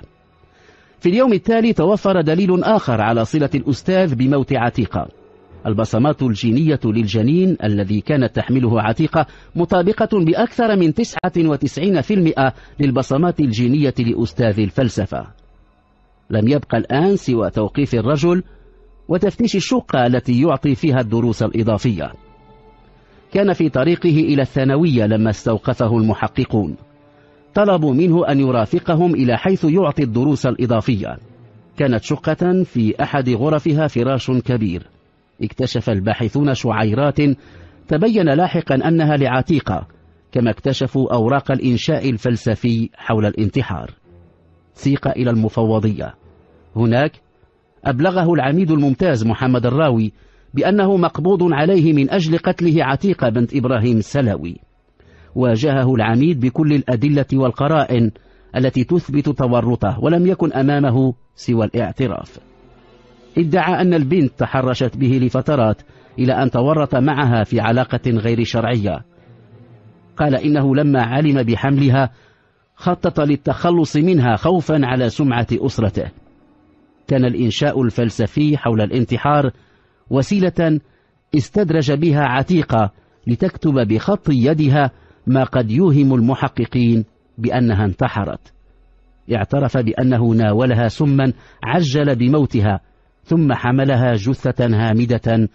في اليوم التالي توفر دليل آخر على صلة الأستاذ بموت عتيقة. البصمات الجينية للجنين الذي كانت تحمله عتيقة مطابقة بأكثر من 99% للبصمات الجينية لأستاذ الفلسفة. لم يبقى الآن سوى توقيف الرجل وتفتيش الشقة التي يعطي فيها الدروس الإضافية. كان في طريقه إلى الثانوية لما استوقفه المحققون. طلبوا منه أن يرافقهم إلى حيث يعطي الدروس الإضافية. كانت شقة في أحد غرفها فراش كبير. اكتشف الباحثون شعيرات تبين لاحقا أنها لعتيقة كما اكتشفوا أوراق الإنشاء الفلسفي حول الانتحار. سيق إلى المفوضية. هناك أبلغه العميد الممتاز محمد الراوي بأنه مقبوض عليه من أجل قتله عتيقة بنت إبراهيم السلوي واجهه العميد بكل الأدلة والقرائن التي تثبت تورطه ولم يكن أمامه سوى الاعتراف. ادعى أن البنت تحرشت به لفترات إلى أن تورط معها في علاقة غير شرعية. قال إنه لما علم بحملها خطط للتخلص منها خوفا على سمعة أسرته. كان الإنشاء الفلسفي حول الانتحار وسيلة استدرج بها عتيقة لتكتب بخط يدها ما قد يوهم المحققين بأنها انتحرت. اعترف بأنه ناولها سما عجل بموتها ثم حملها جثة هامدة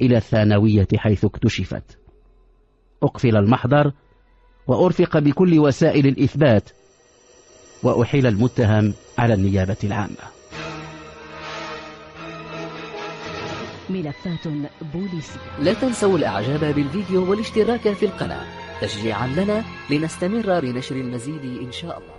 إلى الثانوية حيث اكتشفت. أقفل المحضر وأرفق بكل وسائل الإثبات وأحيل المتهم على النيابة العامة. ملفات بوليسية لا تنسوا الإعجاب بالفيديو والاشتراك في القناة. تشجيعا لنا لنستمر بنشر المزيد إن شاء الله.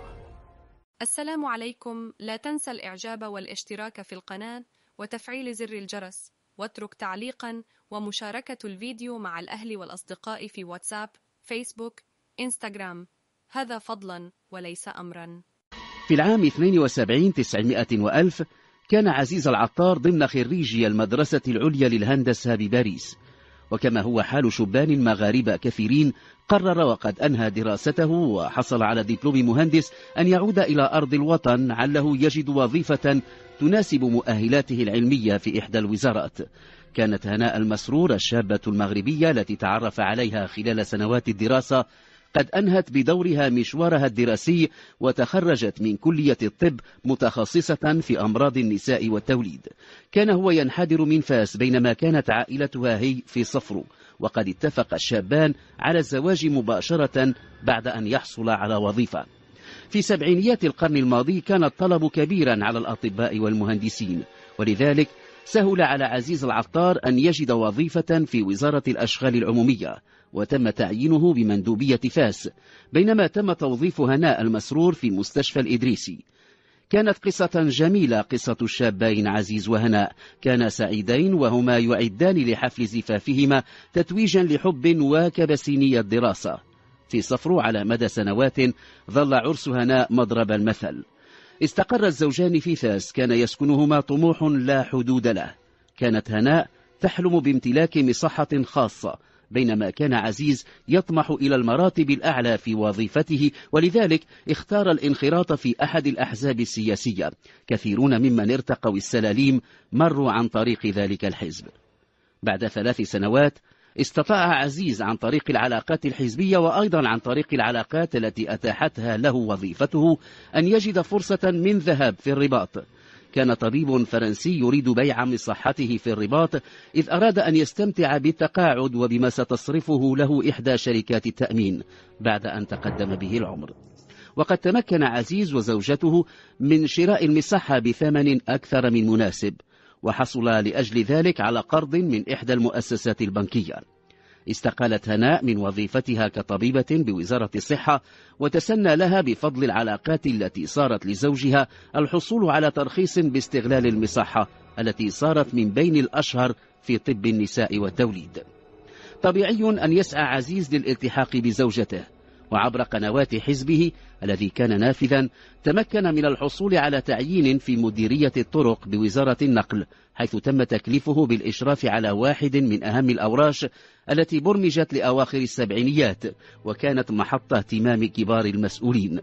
السلام عليكم. لا تنسى الإعجاب والاشتراك في القناة. وتفعيل زر الجرس. واترك تعليقا ومشاركة الفيديو مع الأهل والأصدقاء في واتساب فيسبوك إنستغرام. هذا فضلا وليس أمرا. في العام 72 900 وألف كان عزيز العطار ضمن خريجي المدرسة العليا للهندسة بباريس. وكما هو حال شبان مغاربة كثيرين قرر وقد أنهى دراسته وحصل على دبلوم مهندس أن يعود إلى أرض الوطن عله يجد وظيفة تناسب مؤهلاته العلمية في إحدى الوزارات. كانت هناء المسرور الشابة المغربية التي تعرف عليها خلال سنوات الدراسة قد أنهت بدورها مشوارها الدراسي وتخرجت من كلية الطب متخصصة في أمراض النساء والتوليد. كان هو ينحدر من فاس بينما كانت عائلتها هي في صفر. وقد اتفق الشابان على الزواج مباشرة بعد أن يحصل على وظيفة. في سبعينيات القرن الماضي كان الطلب كبيرا على الأطباء والمهندسين ولذلك سهل على عزيز العطار أن يجد وظيفة في وزارة الأشغال العمومية وتم تعيينه بمندوبية فاس بينما تم توظيف هناء المسرور في مستشفى الإدريسي. كانت قصة جميلة قصة الشابين عزيز وهناء. كانا سعيدين وهما يعدان لحفل زفافهما تتويجا لحب واكب سيني الدراسة. في صفر على مدى سنوات ظل عرس هناء مضرب المثل. استقر الزوجان في فاس كان يسكنهما طموح لا حدود له. كانت هناء تحلم بامتلاك مصحة خاصة بينما كان عزيز يطمح إلى المراتب الأعلى في وظيفته ولذلك اختار الانخراط في أحد الأحزاب السياسية. كثيرون ممن ارتقوا السلاليم مروا عن طريق ذلك الحزب. بعد ثلاث سنوات استطاع عزيز عن طريق العلاقات الحزبية وأيضا عن طريق العلاقات التي أتاحتها له وظيفته أن يجد فرصة من ذهاب في الرباط. كان طبيب فرنسي يريد بيع مصحته في الرباط إذ أراد أن يستمتع بالتقاعد وبما ستصرفه له إحدى شركات التأمين بعد أن تقدم به العمر. وقد تمكن عزيز وزوجته من شراء المصحة بثمن أكثر من مناسب. وحصل لأجل ذلك على قرض من إحدى المؤسسات البنكية. استقالت هناء من وظيفتها كطبيبة بوزارة الصحة وتسنى لها بفضل العلاقات التي صارت لزوجها الحصول على ترخيص باستغلال المصحة التي صارت من بين الأشهر في طب النساء والتوليد. طبيعي أن يسعى عزيز للالتحاق بزوجته وعبر قنوات حزبه الذي كان نافذا تمكن من الحصول على تعيين في مديرية الطرق بوزارة النقل حيث تم تكليفه بالإشراف على واحد من أهم الأوراش التي برمجت لأواخر السبعينيات وكانت محط اهتمام كبار المسؤولين.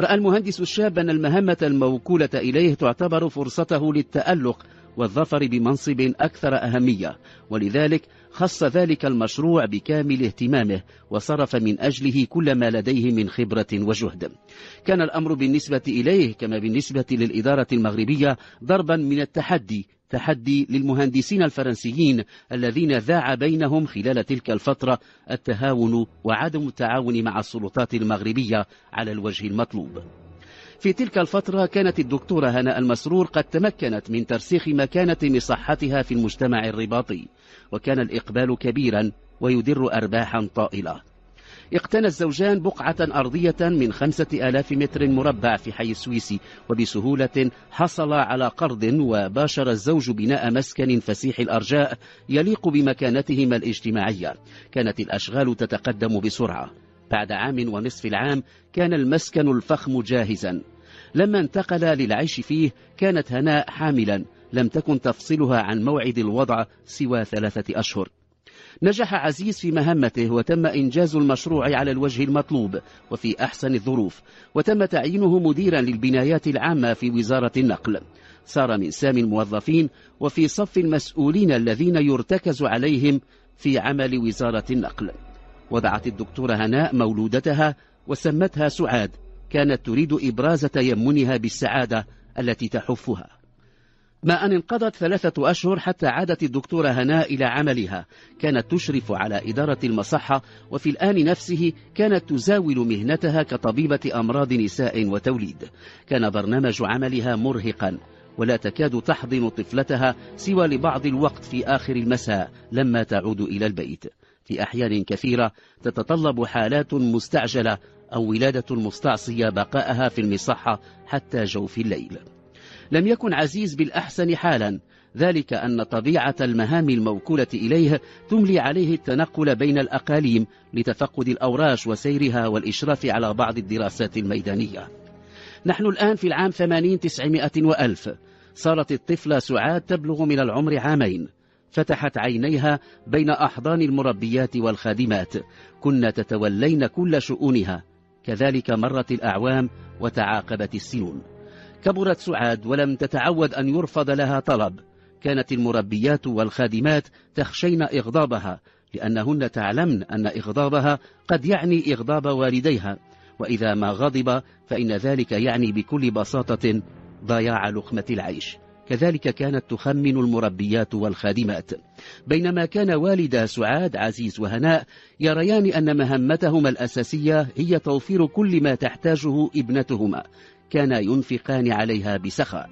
رأى المهندس الشاب أن المهمة الموكولة إليه تعتبر فرصته للتألق والظفر بمنصب أكثر أهمية ولذلك خص ذلك المشروع بكامل اهتمامه وصرف من أجله كل ما لديه من خبرة وجهد. كان الأمر بالنسبة إليه كما بالنسبة للإدارة المغربية ضربا من التحدي تحدي للمهندسين الفرنسيين الذين ذاع بينهم خلال تلك الفترة التهاون وعدم التعاون مع السلطات المغربية على الوجه المطلوب. في تلك الفترة كانت الدكتورة هناء المسرور قد تمكنت من ترسيخ مكانة مصحتها في المجتمع الرباطي وكان الإقبال كبيرا ويدر أرباحا طائلة. اقتنى الزوجان بقعة أرضية من خمسة آلاف متر مربع في حي السويسي وبسهولة حصل على قرض وباشر الزوج بناء مسكن فسيح الأرجاء يليق بمكانتهما الاجتماعية. كانت الأشغال تتقدم بسرعة. بعد عام ونصف العام كان المسكن الفخم جاهزا. لما انتقل للعيش فيه كانت هناء حاملا. لم تكن تفصلها عن موعد الوضع سوى ثلاثة أشهر. نجح عزيز في مهمته وتم إنجاز المشروع على الوجه المطلوب وفي أحسن الظروف وتم تعيينه مديرا للبنايات العامة في وزارة النقل. صار من سامي الموظفين وفي صف المسؤولين الذين يرتكز عليهم في عمل وزارة النقل. وضعت الدكتورة هناء مولودتها وسمتها سعاد كانت تريد إبراز تيمنها بالسعادة التي تحفها. ما أن انقضت ثلاثة أشهر حتى عادت الدكتورة هناء إلى عملها. كانت تشرف على إدارة المصحة وفي الآن نفسه كانت تزاول مهنتها كطبيبة أمراض نساء وتوليد. كان برنامج عملها مرهقا ولا تكاد تحضن طفلتها سوى لبعض الوقت في آخر المساء لما تعود إلى البيت. في أحيان كثيرة تتطلب حالات مستعجلة أو ولادة مستعصية بقاءها في المصحة حتى جوف الليل. لم يكن عزيز بالأحسن حالا ذلك أن طبيعة المهام الموكولة إليه تملي عليه التنقل بين الأقاليم لتفقد الأوراش وسيرها والإشراف على بعض الدراسات الميدانية. نحن الآن في العام ثمانين تسعمائة وألف صارت الطفلة سعاد تبلغ من العمر عامين. فتحت عينيها بين أحضان المربيات والخادمات. كن تتولين كل شؤونها. كذلك مرت الأعوام وتعاقبت السنون. كبرت سعاد ولم تتعود أن يرفض لها طلب. كانت المربيات والخادمات تخشين إغضابها لأنهن تعلمن أن إغضابها قد يعني إغضاب والديها. وإذا ما غضب فإن ذلك يعني بكل بساطة ضياع لقمة العيش. كذلك كانت تخمن المربيات والخادمات. بينما كان والدا سعاد عزيز وهناء يريان أن مهمتهما الأساسية هي توفير كل ما تحتاجه ابنتهما. كان ينفقان عليها بسخاء.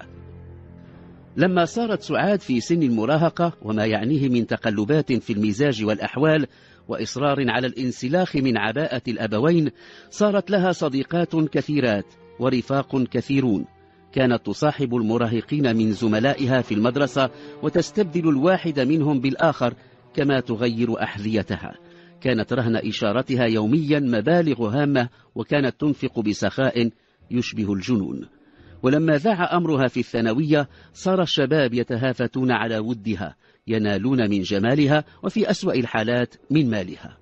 لما صارت سعاد في سن المراهقة وما يعنيه من تقلبات في المزاج والأحوال وإصرار على الانسلاخ من عباءة الأبوين صارت لها صديقات كثيرات ورفاق كثيرون. كانت تصاحب المراهقين من زملائها في المدرسة وتستبدل الواحد منهم بالآخر كما تغير أحذيتها. كانت رهن إشارتها يوميا مبالغ هامة وكانت تنفق بسخاء يشبه الجنون. ولما ذاع أمرها في الثانوية صار الشباب يتهافتون على ودها ينالون من جمالها وفي أسوأ الحالات من مالها.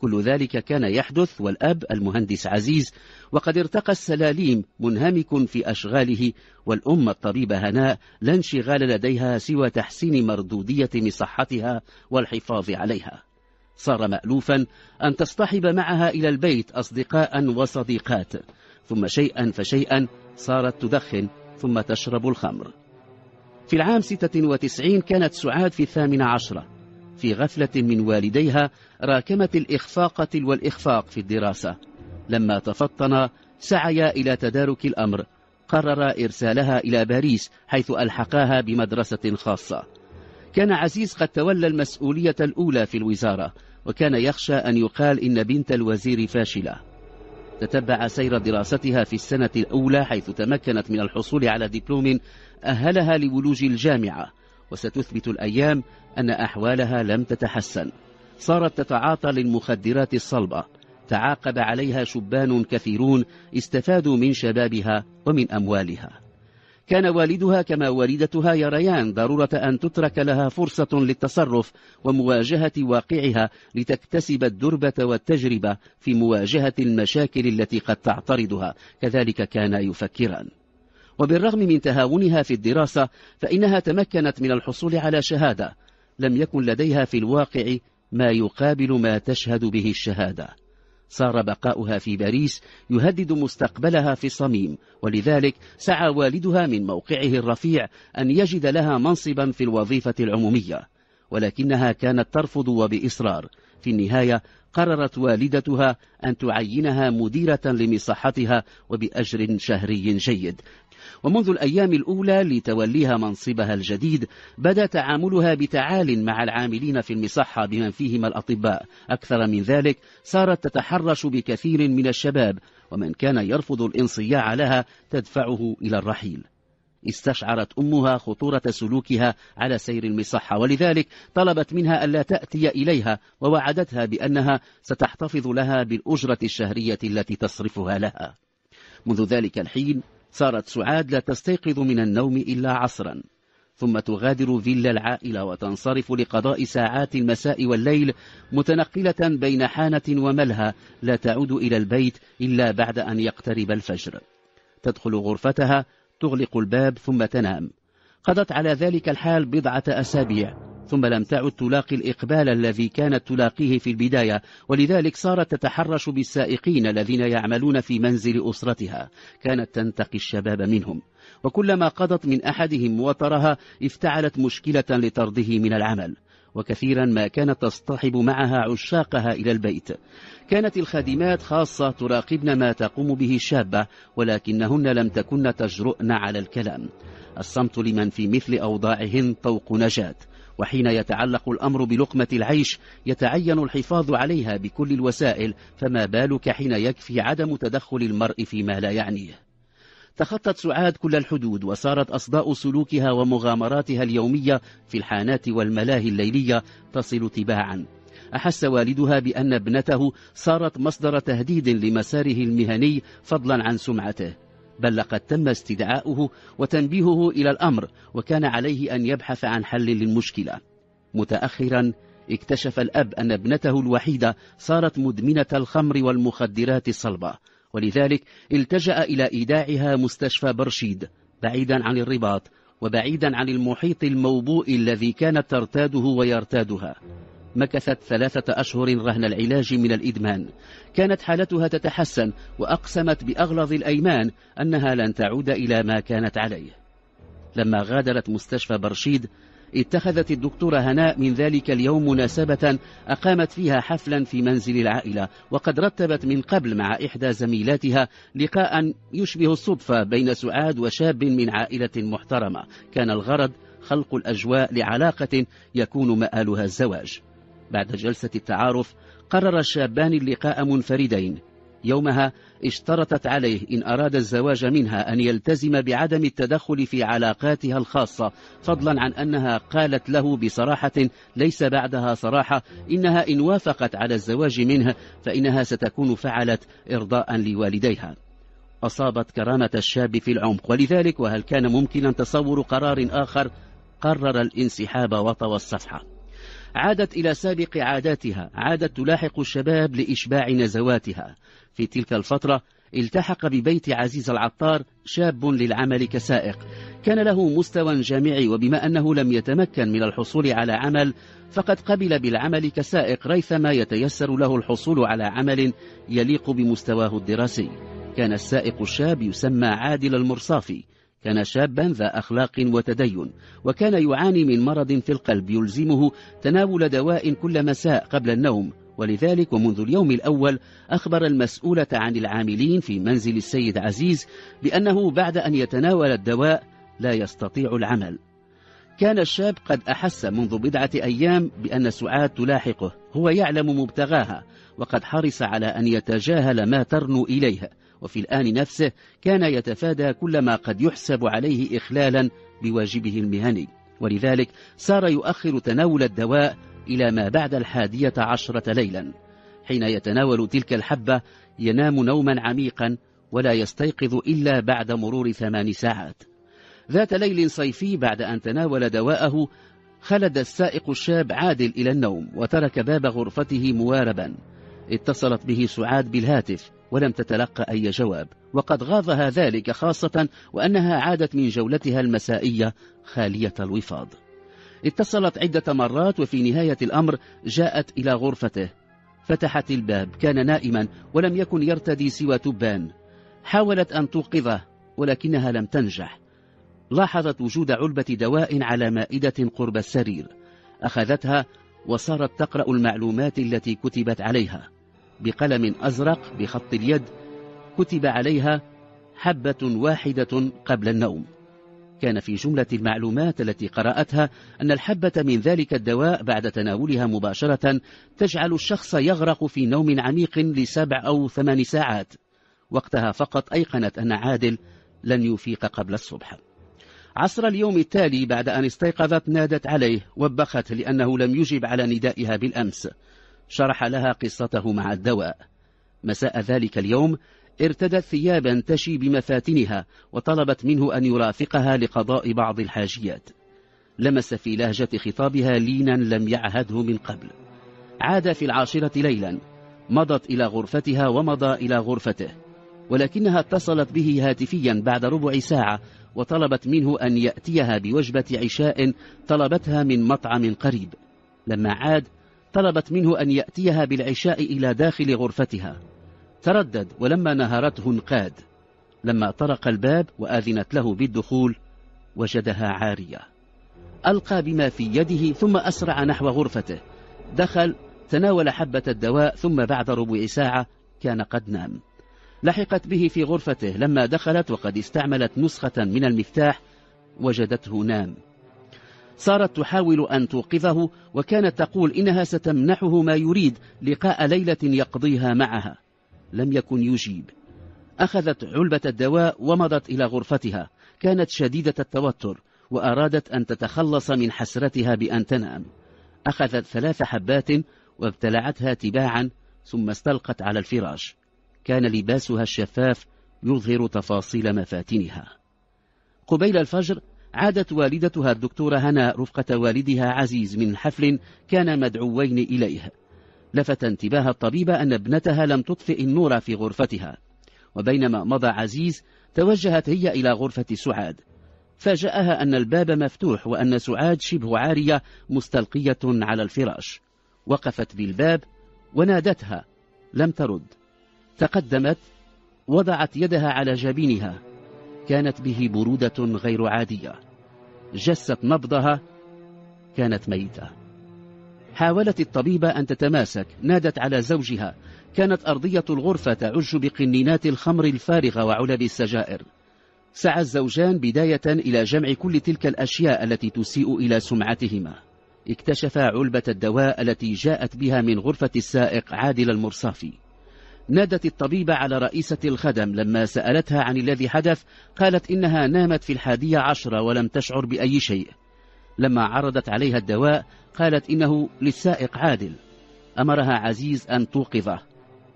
كل ذلك كان يحدث والأب المهندس عزيز وقد ارتقى السلاليم منهمك في أشغاله والأم الطبيبة هناء لا انشغال لديها سوى تحسين مردودية مصحتها والحفاظ عليها. صار مألوفا أن تصطحب معها إلى البيت أصدقاء وصديقات. ثم شيئا فشيئا صارت تدخن ثم تشرب الخمر. في العام 96 كانت سعاد في الثامنة عشرة في غفلة من والديها راكمت الإخفاق تلو الإخفاق في الدراسة. لما تفطن سعيا إلى تدارك الأمر. قرر إرسالها إلى باريس حيث ألحقاها بمدرسة خاصة. كان عزيز قد تولى المسؤولية الأولى في الوزارة وكان يخشى أن يقال إن بنت الوزير فاشلة. تتبع سير دراستها في السنة الأولى حيث تمكنت من الحصول على دبلوم أهلها لولوج الجامعة. وستثبت الأيام أن أحوالها لم تتحسن. صارت تتعاطى للمخدرات الصلبة. تعاقب عليها شبان كثيرون استفادوا من شبابها ومن أموالها. كان والدها كما والدتها يريان ضرورة أن تترك لها فرصة للتصرف ومواجهة واقعها لتكتسب الدربة والتجربة في مواجهة المشاكل التي قد تعترضها. كذلك كان يفكران. وبالرغم من تهاونها في الدراسة فإنها تمكنت من الحصول على شهادة. لم يكن لديها في الواقع ما يقابل ما تشهد به الشهادة. صار بقاؤها في باريس يهدد مستقبلها في الصميم ولذلك سعى والدها من موقعه الرفيع أن يجد لها منصبا في الوظيفة العمومية. ولكنها كانت ترفض وبإصرار. في النهاية قررت والدتها أن تعينها مديرة لمصحتها وبأجر شهري جيد. ومنذ الأيام الأولى لتوليها منصبها الجديد بدا تعاملها بتعال مع العاملين في المصحة بمن فيهم الأطباء. أكثر من ذلك صارت تتحرش بكثير من الشباب ومن كان يرفض الانصياع لها تدفعه إلى الرحيل. استشعرت أمها خطورة سلوكها على سير المصحة ولذلك طلبت منها ألا تأتي إليها ووعدتها بأنها ستحتفظ لها بالأجرة الشهرية التي تصرفها لها. منذ ذلك الحين صارت سعاد لا تستيقظ من النوم إلا عصرا ثم تغادر فيلا العائلة وتنصرف لقضاء ساعات المساء والليل متنقلة بين حانة وملهى لا تعود إلى البيت إلا بعد أن يقترب الفجر. تدخل غرفتها تغلق الباب ثم تنام. قضت على ذلك الحال بضعة أسابيع. ثم لم تعد تلاقي الإقبال الذي كانت تلاقيه في البداية ولذلك صارت تتحرش بالسائقين الذين يعملون في منزل أسرتها. كانت تنتقي الشباب منهم. وكلما قضت من أحدهم وطرها افتعلت مشكلة لطرده من العمل. وكثيرا ما كانت تصطحب معها عشاقها إلى البيت. كانت الخادمات خاصة تراقبن ما تقوم به الشابة ولكنهن لم تكن تجرؤن على الكلام. الصمت لمن في مثل أوضاعهن طوق نجاة. وحين يتعلق الأمر بلقمة العيش يتعين الحفاظ عليها بكل الوسائل فما بالك حين يكفي عدم تدخل المرء فيما لا يعنيه؟ تخطت سعاد كل الحدود وصارت أصداء سلوكها ومغامراتها اليومية في الحانات والملاهي الليلية تصل تباعا. أحس والدها بأن ابنته صارت مصدر تهديد لمساره المهني فضلا عن سمعته. بل لقد تم استدعاؤه وتنبيهه إلى الأمر وكان عليه أن يبحث عن حل للمشكلة. متأخرا اكتشف الأب أن ابنته الوحيدة صارت مدمنة الخمر والمخدرات الصلبة ولذلك التجأ إلى إيداعها مستشفى برشيد بعيدا عن الرباط وبعيدا عن المحيط الموبوء الذي كانت ترتاده ويرتادها. مكثت ثلاثة أشهر رهن العلاج من الإدمان. كانت حالتها تتحسن وأقسمت بأغلظ الأيمان أنها لن تعود إلى ما كانت عليه. لما غادرت مستشفى برشيد اتخذت الدكتورة هناء من ذلك اليوم مناسبة أقامت فيها حفلا في منزل العائلة وقد رتبت من قبل مع إحدى زميلاتها لقاء يشبه الصدفة بين سعاد وشاب من عائلة محترمة. كان الغرض خلق الأجواء لعلاقة يكون مآلها الزواج. بعد جلسة التعارف قرر الشابان اللقاء منفردين. يومها اشترطت عليه إن أراد الزواج منها أن يلتزم بعدم التدخل في علاقاتها الخاصة فضلا عن أنها قالت له بصراحة ليس بعدها صراحة إنها إن وافقت على الزواج منه فإنها ستكون فعلت إرضاء لوالديها. أصابت كرامة الشاب في العمق ولذلك وهل كان ممكنا تصور قرار آخر؟ قرر الانسحاب وطوى الصفحة. عادت إلى سابق عاداتها. عادت تلاحق الشباب لإشباع نزواتها في تلك الفترة التحق ببيت عزيز العطار شاب للعمل كسائق. كان له مستوى جامعي وبما أنه لم يتمكن من الحصول على عمل فقد قبل بالعمل كسائق ريثما يتيسر له الحصول على عمل يليق بمستواه الدراسي. كان السائق الشاب يسمى عادل المرصافي. كان شابا ذا أخلاق وتدين وكان يعاني من مرض في القلب يلزمه تناول دواء كل مساء قبل النوم. ولذلك ومنذ اليوم الأول أخبر المسؤولة عن العاملين في منزل السيد عزيز بأنه بعد أن يتناول الدواء لا يستطيع العمل. كان الشاب قد أحس منذ بضعة أيام بأن سعاد تلاحقه هو يعلم مبتغاها وقد حرص على أن يتجاهل ما ترنو إليه. وفي الآن نفسه كان يتفادى كل ما قد يحسب عليه إخلالا بواجبه المهني. ولذلك صار يؤخر تناول الدواء إلى ما بعد الحادية عشرة ليلا حين يتناول تلك الحبة ينام نوما عميقا ولا يستيقظ إلا بعد مرور ثمان ساعات. ذات ليل صيفي بعد أن تناول دواءه خلد السائق الشاب عادل إلى النوم وترك باب غرفته مواربا. اتصلت به سعاد بالهاتف ولم تتلقى أي جواب وقد غاضها ذلك خاصة وأنها عادت من جولتها المسائية خالية الوفاض. اتصلت عدة مرات وفي نهاية الأمر جاءت إلى غرفته فتحت الباب كان نائما ولم يكن يرتدي سوى تبان. حاولت أن توقظه ولكنها لم تنجح. لاحظت وجود علبة دواء على مائدة قرب السرير. أخذتها وصارت تقرأ المعلومات التي كتبت عليها. بقلم أزرق بخط اليد كتب عليها حبة واحدة قبل النوم. كان في جملة المعلومات التي قرأتها أن الحبة من ذلك الدواء بعد تناولها مباشرة تجعل الشخص يغرق في نوم عميق لسبع أو ثمان ساعات. وقتها فقط أيقنت أن عادل لن يفيق قبل الصبح. عصر اليوم التالي بعد أن استيقظت نادت عليه وبخت لأنه لم يجب على ندائها بالأمس. شرح لها قصته مع الدواء. مساء ذلك اليوم ارتدت ثيابا تشي بمفاتنها وطلبت منه أن يرافقها لقضاء بعض الحاجيات. لمس في لهجة خطابها لينا لم يعهده من قبل. عاد في العاشرة ليلا مضت إلى غرفتها ومضى إلى غرفته. ولكنها اتصلت به هاتفيا بعد ربع ساعة وطلبت منه أن يأتيها بوجبة عشاء طلبتها من مطعم قريب. لما عاد طلبت منه أن يأتيها بالعشاء إلى داخل غرفتها. تردد ولما نهرته انقاد. لما طرق الباب وآذنت له بالدخول وجدها عارية. ألقى بما في يده ثم أسرع نحو غرفته. دخل تناول حبة الدواء ثم بعد ربع ساعة كان قد نام. لحقت به في غرفته. لما دخلت وقد استعملت نسخة من المفتاح وجدته نام. صارت تحاول أن توقظه وكانت تقول إنها ستمنحه ما يريد لقاء ليلة يقضيها معها. لم يكن يجيب. أخذت علبة الدواء ومضت إلى غرفتها. كانت شديدة التوتر وأرادت أن تتخلص من حسرتها بأن تنام. أخذت ثلاث حبات وابتلعتها تباعا ثم استلقت على الفراش. كان لباسها الشفاف يظهر تفاصيل مفاتنها. قبيل الفجر عادت والدتها الدكتورة هنا رفقة والدها عزيز من حفل كان مدعوين إليه. لفت انتباه الطبيب أن ابنتها لم تطفئ النور في غرفتها وبينما مضى عزيز توجهت هي إلى غرفة سعاد. فاجأها أن الباب مفتوح وأن سعاد شبه عارية مستلقية على الفراش. وقفت بالباب ونادتها لم ترد. تقدمت وضعت يدها على جبينها. كانت به برودة غير عادية. جست نبضها كانت ميتة. حاولت الطبيبة أن تتماسك نادت على زوجها. كانت أرضية الغرفة تعج بقنينات الخمر الفارغة وعلب السجائر. سعى الزوجان بداية إلى جمع كل تلك الأشياء التي تسيء إلى سمعتهما. اكتشفا علبة الدواء التي جاءت بها من غرفة السائق عادل المرصافي. نادت الطبيبة على رئيسة الخدم لما سألتها عن الذي حدث قالت إنها نامت في الحادية عشرة ولم تشعر بأي شيء. لما عرضت عليها الدواء قالت إنه للسائق عادل. أمرها عزيز أن توقظه.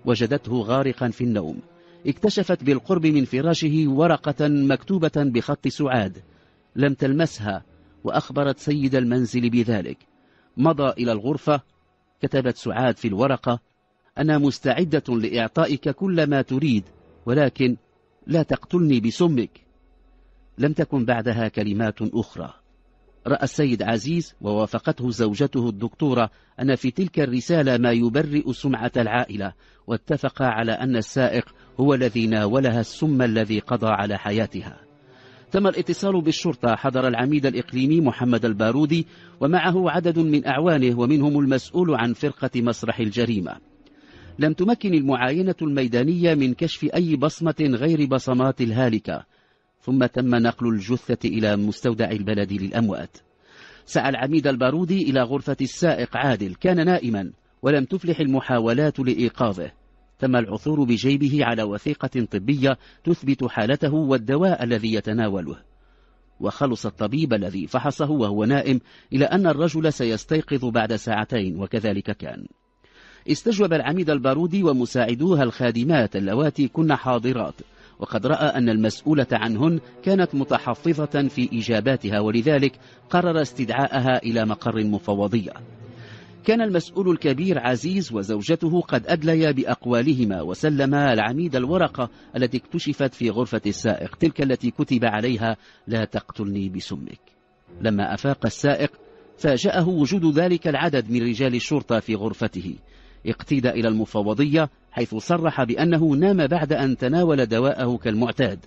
وجدته غارقا في النوم. اكتشفت بالقرب من فراشه ورقة مكتوبة بخط سعاد. لم تلمسها وأخبرت سيد المنزل بذلك. مضى إلى الغرفة كتبت سعاد في الورقة أنا مستعدة لإعطائك كل ما تريد ولكن لا تقتلني بسمك. لم تكن بعدها كلمات أخرى. رأى السيد عزيز ووافقته زوجته الدكتورة أن في تلك الرسالة ما يبرئ سمعة العائلة واتفقا على أن السائق هو الذي ناولها السم الذي قضى على حياتها. تم الاتصال بالشرطة حضر العميد الإقليمي محمد البارودي ومعه عدد من أعوانه ومنهم المسؤول عن فرقة مسرح الجريمة. لم تمكن المعاينة الميدانية من كشف أي بصمة غير بصمات الهالكة. ثم تم نقل الجثة إلى مستودع البلد للأموات. سعى العميد البارودي إلى غرفة السائق عادل كان نائما ولم تفلح المحاولات لإيقاظه. تم العثور بجيبه على وثيقة طبية تثبت حالته والدواء الذي يتناوله. وخلص الطبيب الذي فحصه وهو نائم إلى أن الرجل سيستيقظ بعد ساعتين وكذلك كان. استجوب العميد البارودي ومساعدوها الخادمات اللواتي كن حاضرات. وقد رأى أن المسؤولة عنهن كانت متحفظة في إجاباتها ولذلك قرر استدعاءها إلى مقر المفوضية كان المسؤول الكبير عزيز وزوجته قد أدليا بأقوالهما وسلما العميد الورقة التي اكتشفت في غرفة السائق تلك التي كتب عليها لا تقتلني بسمك. لما أفاق السائق فاجأه وجود ذلك العدد من رجال الشرطة في غرفته. اقتيد إلى المفوضية حيث صرح بأنه نام بعد أن تناول دواءه كالمعتاد.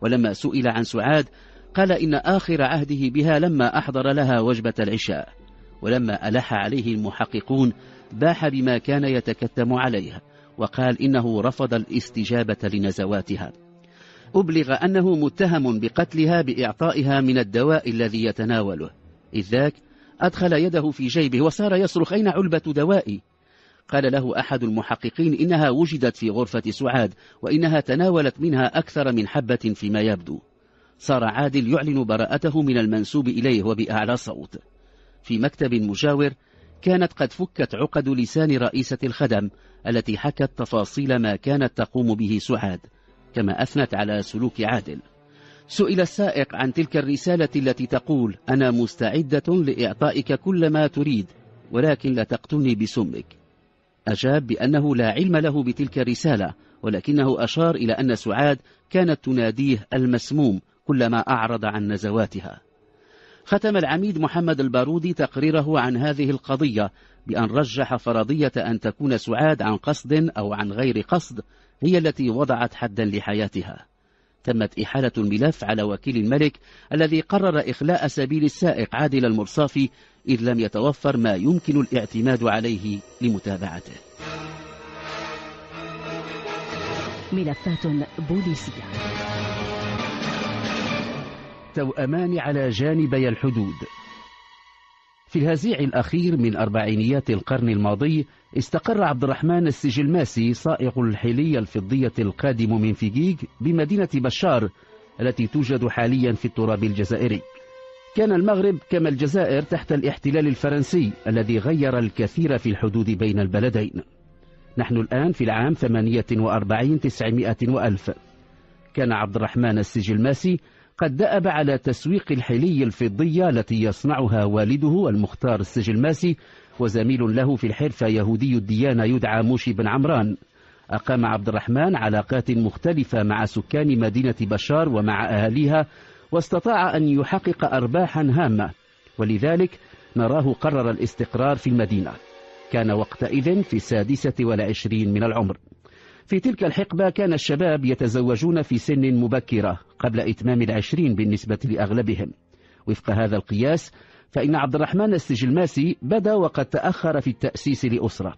ولما سئل عن سعاد قال إن آخر عهده بها لما أحضر لها وجبة العشاء. ولما ألح عليه المحققون باح بما كان يتكتم عليه وقال إنه رفض الاستجابة لنزواتها. أبلغ أنه متهم بقتلها بإعطائها من الدواء الذي يتناوله. إذ ذاك أدخل يده في جيبه وصار يصرخ أين علبة دوائي. قال له أحد المحققين إنها وجدت في غرفة سعاد وإنها تناولت منها أكثر من حبة فيما يبدو. صار عادل يعلن براءته من المنسوب إليه وبأعلى صوت. في مكتب مجاور كانت قد فكت عقد لسان رئيسة الخدم التي حكت تفاصيل ما كانت تقوم به سعاد كما أثنت على سلوك عادل. سئل السائق عن تلك الرسالة التي تقول أنا مستعدة لإعطائك كل ما تريد ولكن لا تقتلني بسمك. أجاب بأنه لا علم له بتلك الرسالة ولكنه أشار إلى أن سعاد كانت تناديه المسموم كلما أعرض عن نزواتها. ختم العميد محمد البارودي تقريره عن هذه القضية بأن رجح فرضية أن تكون سعاد عن قصد أو عن غير قصد هي التي وضعت حدا لحياتها. تمت إحالة الملف على وكيل الملك الذي قرر إخلاء سبيل السائق عادل المرصافي إذ لم يتوفر ما يمكن الاعتماد عليه لمتابعته. ملفات بوليسية. توأمان على جانبي الحدود. في الهزيع الأخير من أربعينيات القرن الماضي استقر عبد الرحمن السجلماسي سائق الحلية الفضية القادم من فيجيج بمدينة بشار التي توجد حاليا في التراب الجزائري. كان المغرب كما الجزائر تحت الاحتلال الفرنسي الذي غير الكثير في الحدود بين البلدين. نحن الآن في العام 48 900 وألف. كان عبد الرحمن السجلماسي قد دأب على تسويق الحلي الفضية التي يصنعها والده المختار السجلماسي وزميل له في الحرفة يهودي الديانة يدعى موشي بن عمران. أقام عبد الرحمن علاقات مختلفة مع سكان مدينة بشار ومع أهاليها واستطاع أن يحقق أرباحا هامة. ولذلك نراه قرر الاستقرار في المدينة. كان وقتئذ في السادسة والعشرين من العمر. في تلك الحقبة كان الشباب يتزوجون في سن مبكرة قبل إتمام العشرين بالنسبة لأغلبهم. وفق هذا القياس فإن عبد الرحمن السجلماسي بدا وقد تأخر في التأسيس لأسرة.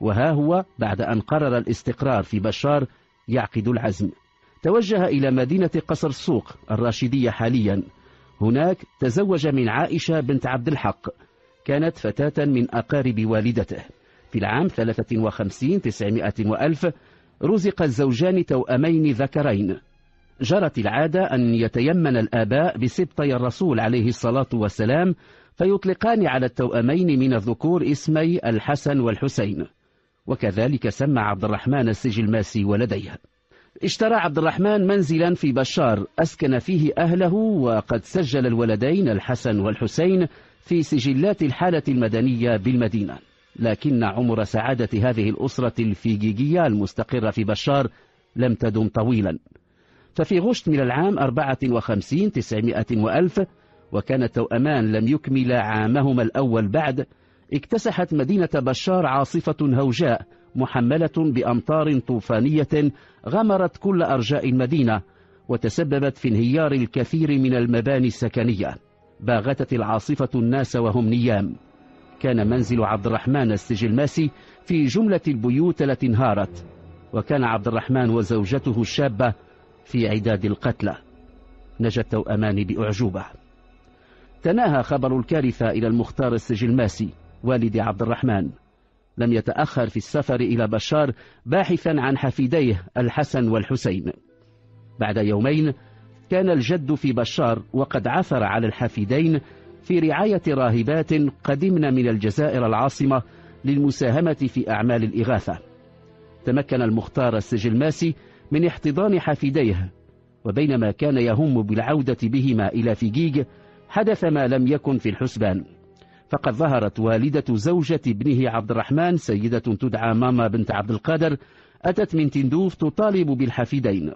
وها هو بعد أن قرر الاستقرار في بشار يعقد العزم. توجه إلى مدينة قصر السوق الراشدية حاليا. هناك تزوج من عائشة بنت عبد الحق. كانت فتاة من أقارب والدته. في العام 53 900 وألف رزق الزوجان توأمين ذكرين. جرت العادة أن يتيمن الآباء بسبطي الرسول عليه الصلاة والسلام فيطلقان على التوأمين من الذكور اسمي الحسن والحسين. وكذلك سمى عبد الرحمن السجلماسي ولديه. اشترى عبد الرحمن منزلا في بشار أسكن فيه أهله وقد سجل الولدين الحسن والحسين في سجلات الحالة المدنية بالمدينة. لكن عمر سعادة هذه الأسرة الفيجيجية المستقرة في بشار لم تدم طويلا. ففي غشت من العام 54 900 وألف وكان التوأمان لم يكمل عامهما الأول بعد اكتسحت مدينة بشار عاصفة هوجاء محملة بأمطار طوفانية غمرت كل أرجاء المدينة وتسببت في انهيار الكثير من المباني السكنية. باغتت العاصفة الناس وهم نيام. كان منزل عبد الرحمن السجلماسي في جملة البيوت التي انهارت وكان عبد الرحمن وزوجته الشابة في عداد القتلى. نجا التوأمان بأعجوبة. تناهى خبر الكارثة إلى المختار السجلماسي والد عبد الرحمن لم يتأخر في السفر إلى بشار باحثا عن حفيديه الحسن والحسين. بعد يومين كان الجد في بشار وقد عثر على الحفيدين في رعاية راهبات قدمن من الجزائر العاصمة للمساهمة في أعمال الإغاثة. تمكن المختار السجلماسي من احتضان حفيديه وبينما كان يهم بالعودة بهما إلى فيجيج حدث ما لم يكن في الحسبان. فقد ظهرت والدة زوجة ابنه عبد الرحمن سيدة تدعى ماما بنت عبد القادر أتت من تندوف تطالب بالحفيدين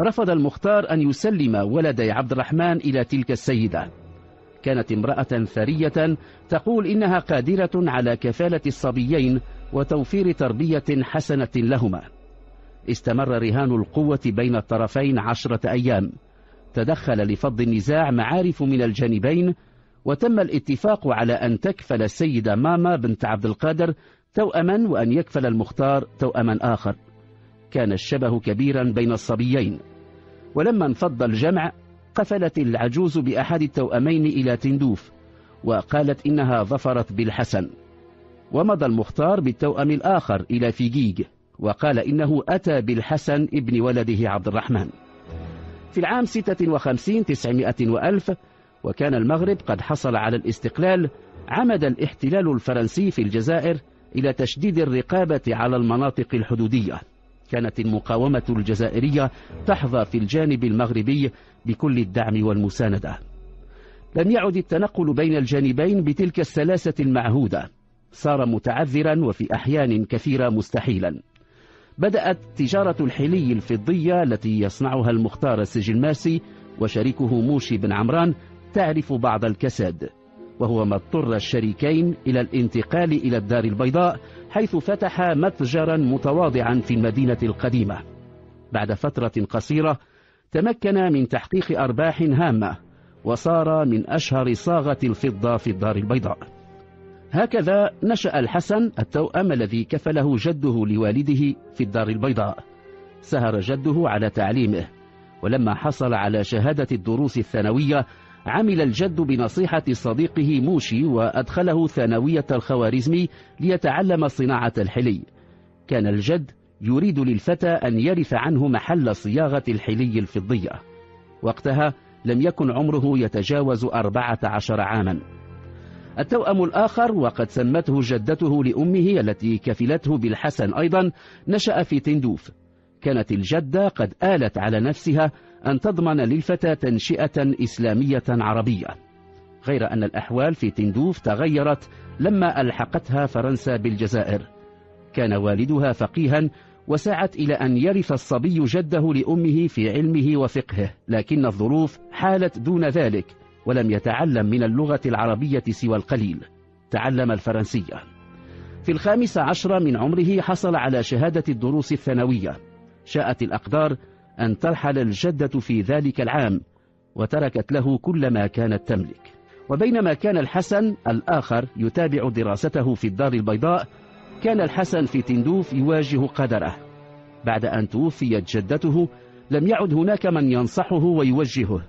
رفض المختار أن يسلم ولدي عبد الرحمن إلى تلك السيدة. كانت امرأة ثرية تقول إنها قادرة على كفالة الصبيين وتوفير تربية حسنة لهما. استمر رهان القوة بين الطرفين عشرة أيام. تدخل لفض النزاع معارف من الجانبين وتم الاتفاق على أن تكفل السيدة ماما بنت عبد القادر توأما وأن يكفل المختار توأما آخر. كان الشبه كبيرا بين الصبيين. ولما انفض الجمع قفلت العجوز بأحد التوأمين إلى تندوف وقالت إنها ظفرت بالحسن. ومضى المختار بالتوأم الآخر إلى فيجيج وقال إنه أتى بالحسن ابن ولده عبد الرحمن. في العام 56 900 وألف وكان المغرب قد حصل على الاستقلال عمد الاحتلال الفرنسي في الجزائر إلى تشديد الرقابة على المناطق الحدودية. كانت المقاومة الجزائرية تحظى في الجانب المغربي بكل الدعم والمساندة. لم يعد التنقل بين الجانبين بتلك السلاسة المعهودة. صار متعذرا وفي أحيان كثيرة مستحيلا. بدأت تجارة الحلي الفضية التي يصنعها المختار السجلماسي وشريكه موشي بن عمران تعرف بعض الكساد وهو ما اضطر الشريكين إلى الانتقال إلى الدار البيضاء حيث فتح متجرا متواضعا في المدينة القديمة. بعد فترة قصيرة تمكن من تحقيق أرباح هامة وصار من أشهر صاغة الفضة في الدار البيضاء. هكذا نشأ الحسن التوأم الذي كفله جده لوالده في الدار البيضاء. سهر جده على تعليمه ولما حصل على شهادة الدروس الثانوية عمل الجد بنصيحة صديقه موشي وأدخله ثانوية الخوارزمي ليتعلم صناعة الحلي. كان الجد يريد للفتى أن يرث عنه محل صياغة الحلي الفضية. وقتها لم يكن عمره يتجاوز أربعة عشر عاما. التوأم الآخر وقد سمته جدته لأمه التي كفلته بالحسن أيضا نشأ في تندوف. كانت الجدة قد آلت على نفسها أن تضمن للفتى تنشئة إسلامية عربية غير أن الأحوال في تندوف تغيرت لما ألحقتها فرنسا بالجزائر. كان والدها فقيها وسعت إلى أن يرث الصبي جده لأمه في علمه وفقهه لكن الظروف حالت دون ذلك ولم يتعلم من اللغة العربية سوى القليل. تعلم الفرنسية في الخامس عشر من عمره حصل على شهادة الدروس الثانوية. شاءت الأقدار أن ترحل الجدة في ذلك العام وتركت له كل ما كانت تملك. وبينما كان الحسن الآخر يتابع دراسته في الدار البيضاء كان الحسن في تندوف يواجه قدره. بعد أن توفيت جدته لم يعد هناك من ينصحه ويوجهه.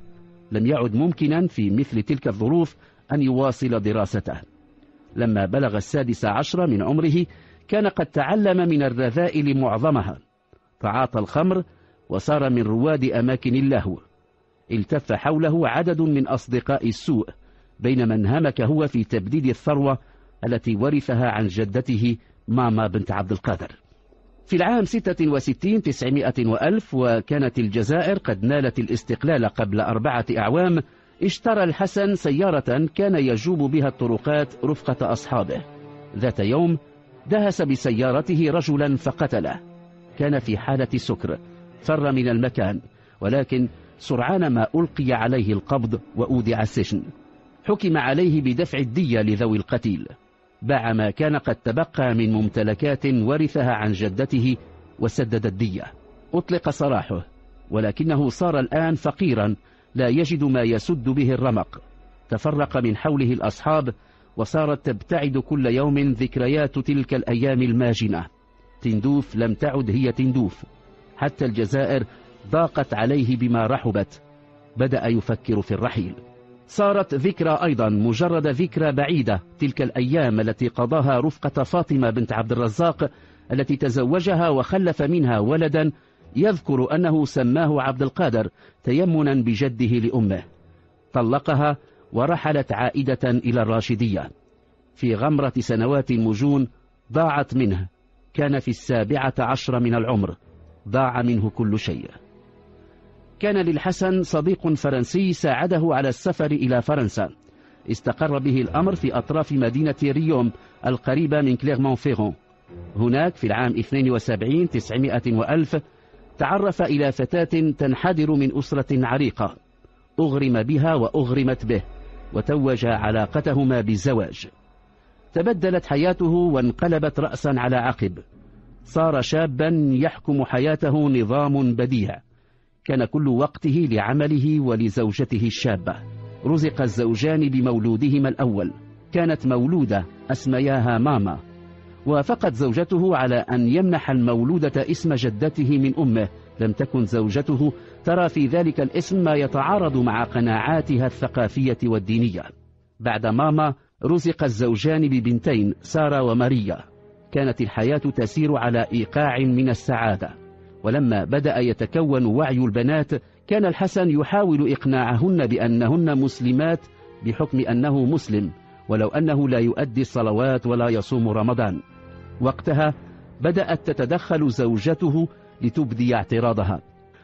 لم يعد ممكنا في مثل تلك الظروف أن يواصل دراسته. لما بلغ السادس عشر من عمره كان قد تعلم من الرذائل معظمها. تعاطى الخمر وصار من رواد أماكن اللهو. التف حوله عدد من أصدقاء السوء بينما انهمك هو في تبديد الثروة التي ورثها عن جدته ماما بنت عبد القادر. في العام 66 900 وألف وكانت الجزائر قد نالت الاستقلال قبل أربعة أعوام اشترى الحسن سيارة كان يجوب بها الطرقات رفقة أصحابه. ذات يوم دهس بسيارته رجلا فقتله. كان في حالة سكر. فر من المكان ولكن سرعان ما ألقي عليه القبض وأودع السجن. حكم عليه بدفع الدية لذوي القتيل. باع ما كان قد تبقى من ممتلكات ورثها عن جدته وسدد الدية. أطلق سراحه ولكنه صار الآن فقيرا لا يجد ما يسد به الرمق. تفرق من حوله الأصحاب وصارت تبتعد كل يوم ذكريات تلك الأيام الماجنة. تندوف لم تعد هي تندوف. حتى الجزائر ضاقت عليه بما رحبت. بدأ يفكر في الرحيل. صارت ذكرى أيضا مجرد ذكرى بعيدة تلك الأيام التي قضاها رفقة فاطمة بنت عبد الرزاق التي تزوجها وخلف منها ولدا يذكر أنه سماه عبد القادر تيمنا بجده لأمه. طلقها ورحلت عائدة إلى الراشدية. في غمرة سنوات المجون ضاعت منه. كان في السابعة عشر من العمر. ضاع منه كل شيء. كان للحسن صديق فرنسي ساعده على السفر إلى فرنسا. استقر به الأمر في أطراف مدينة ريوم القريبة من كليرمون فيرون هناك في العام 72 900 وألف تعرف إلى فتاة تنحدر من أسرة عريقة. أغرم بها وأغرمت به وتوج علاقتهما بالزواج تبدلت حياته وانقلبت رأسا على عقب. صار شابا يحكم حياته نظام بديع. كان كل وقته لعمله ولزوجته الشابة. رزق الزوجان بمولودهما الأول. كانت مولودة أسمياها ماما. وافقت زوجته على أن يمنح المولودة اسم جدته من أمه. لم تكن زوجته ترى في ذلك الاسم ما يتعارض مع قناعاتها الثقافية والدينية. بعد ماما رزق الزوجان ببنتين سارة وماريا. كانت الحياة تسير على إيقاع من السعادة. ولما بدأ يتكون وعي البنات كان الحسن يحاول إقناعهن بأنهن مسلمات بحكم أنه مسلم ولو أنه لا يؤدي الصلوات ولا يصوم رمضان. وقتها بدأت تتدخل زوجته لتبدي اعتراضها.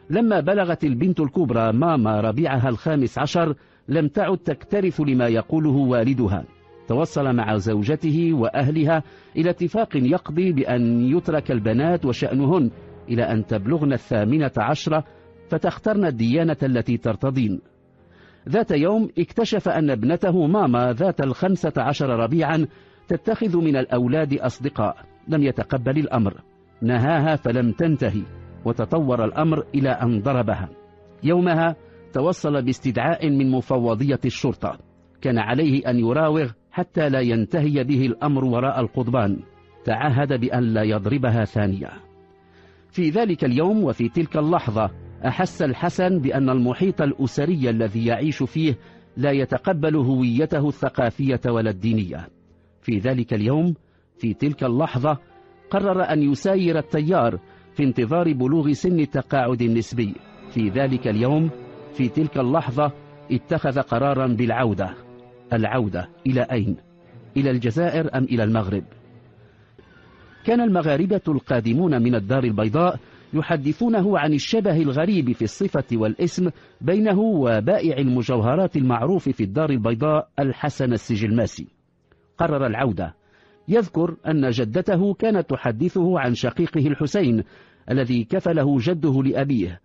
لما بلغت البنت الكبرى ماما ربيعها الخامس عشر لم تعد تكترث لما يقوله والدها. توصل مع زوجته وأهلها إلى اتفاق يقضي بأن يترك البنات وشأنهن إلى أن تبلغن الثامنة عشرة فتخترن الديانة التي ترتضين. ذات يوم اكتشف أن ابنته ماما ذات الخمسة عشر ربيعا تتخذ من الأولاد أصدقاء لم يتقبل الأمر. نهاها فلم تنتهي وتطور الأمر إلى أن ضربها. يومها توصل باستدعاء من مفوضية الشرطة. كان عليه أن يراوغ حتى لا ينتهي به الأمر وراء القضبان. تعهد بأن لا يضربها ثانية. في ذلك اليوم وفي تلك اللحظة أحس الحسن بأن المحيط الأسري الذي يعيش فيه لا يتقبل هويته الثقافية ولا الدينية. في ذلك اليوم في تلك اللحظة قرر أن يساير التيار في انتظار بلوغ سن التقاعد النسبي. في ذلك اليوم في تلك اللحظة اتخذ قرارا بالعودة. العودة إلى أين؟ إلى الجزائر أم إلى المغرب؟ كان المغاربة القادمون من الدار البيضاء يحدثونه عن الشبه الغريب في الصفة والاسم بينه وبائع المجوهرات المعروف في الدار البيضاء الحسن السجلماسي قرر العودة يذكر أن جدته كانت تحدثه عن شقيقه الحسين الذي كفله جده لأبيه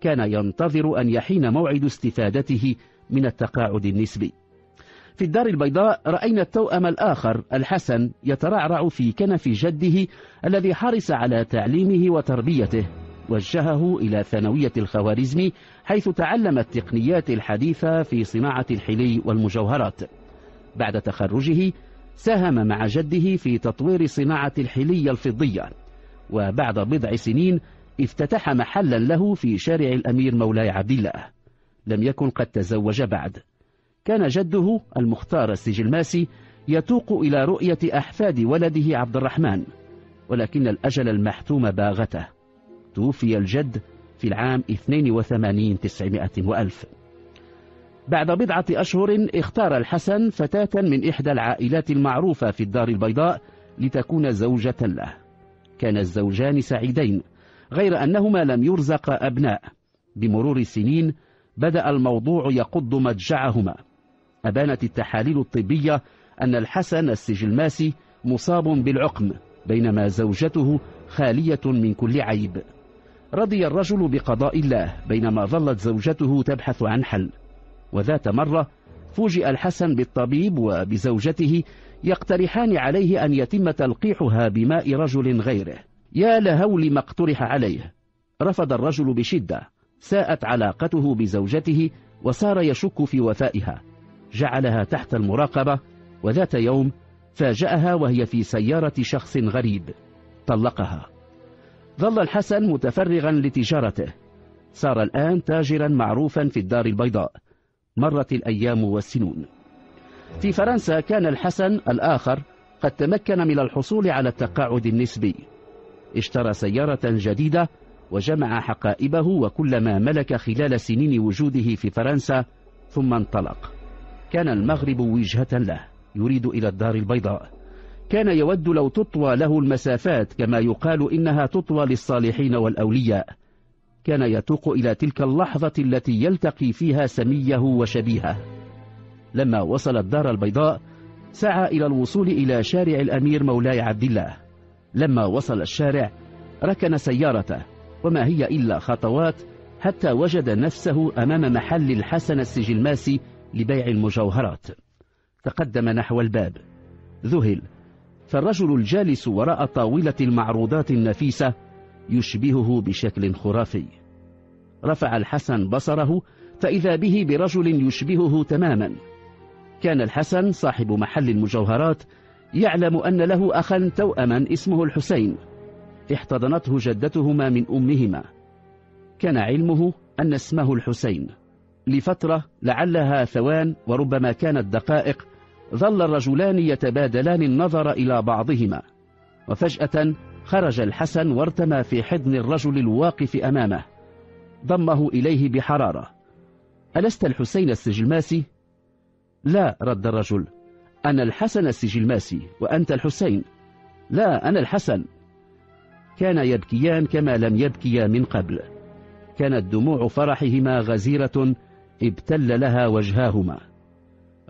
كان ينتظر أن يحين موعد استفادته من التقاعد النسبي في الدار البيضاء رأينا التوأم الآخر الحسن يترعرع في كنف جده الذي حرص على تعليمه وتربيته وجهه إلى ثانوية الخوارزمي حيث تعلم التقنيات الحديثة في صناعة الحلي والمجوهرات. بعد تخرجه ساهم مع جده في تطوير صناعة الحلي الفضية. وبعد بضع سنين افتتح محلا له في شارع الأمير مولاي عبد الله. لم يكن قد تزوج بعد. كان جده المختار السجلماسي يتوق إلى رؤية أحفاد ولده عبد الرحمن ولكن الأجل المحتوم باغته. توفي الجد في العام 82 900 وألف. بعد بضعة أشهر اختار الحسن فتاة من إحدى العائلات المعروفة في الدار البيضاء لتكون زوجة له. كان الزوجان سعيدين غير أنهما لم يرزق أبناء. بمرور السنين بدأ الموضوع يقض مضجعهما أبانت التحاليل الطبية أن الحسن السجلماسي مصاب بالعقم بينما زوجته خالية من كل عيب. رضي الرجل بقضاء الله بينما ظلت زوجته تبحث عن حل. وذات مرة فوجئ الحسن بالطبيب وبزوجته يقترحان عليه أن يتم تلقيحها بماء رجل غيره. يا لهول ما اقترح عليه. رفض الرجل بشدة ساءت علاقته بزوجته وصار يشك في وفائها. جعلها تحت المراقبة وذات يوم فاجأها وهي في سيارة شخص غريب طلقها. ظل الحسن متفرغا لتجارته. صار الآن تاجرا معروفا في الدار البيضاء. مرت الأيام والسنون. في فرنسا كان الحسن الآخر قد تمكن من الحصول على التقاعد النسبي. اشترى سيارة جديدة وجمع حقائبه وكل ما ملك خلال سنين وجوده في فرنسا ثم انطلق. كان المغرب وجهة له يريد إلى الدار البيضاء. كان يود لو تطوى له المسافات كما يقال إنها تطوى للصالحين والأولياء. كان يتوق إلى تلك اللحظة التي يلتقي فيها سميه وشبيهه. لما وصل الدار البيضاء سعى إلى الوصول إلى شارع الأمير مولاي عبد الله. لما وصل الشارع ركن سيارته وما هي إلا خطوات حتى وجد نفسه أمام محل الحسن السجلماسي لبيع المجوهرات. تقدم نحو الباب. ذهل. فالرجل الجالس وراء طاولة المعروضات النفيسة يشبهه بشكل خرافي. رفع الحسن بصره فإذا به برجل يشبهه تماما. كان الحسن صاحب محل المجوهرات يعلم أن له أخا توأما اسمه الحسين. احتضنته جدتهما من أمهما. كان علمه أن اسمه الحسين. لفترة لعلها ثوان وربما كانت دقائق ظل الرجلان يتبادلان النظر إلى بعضهما وفجأة خرج الحسن وارتمى في حضن الرجل الواقف أمامه ضمه إليه بحرارة. ألست الحسين السجلماسي؟ لا رد الرجل. أنا الحسن السجلماسي وأنت الحسين. لا أنا الحسن. كان يبكيان كما لم يبكيا من قبل. كانت دموع فرحهما غزيرة ابتل لها وجهاهما.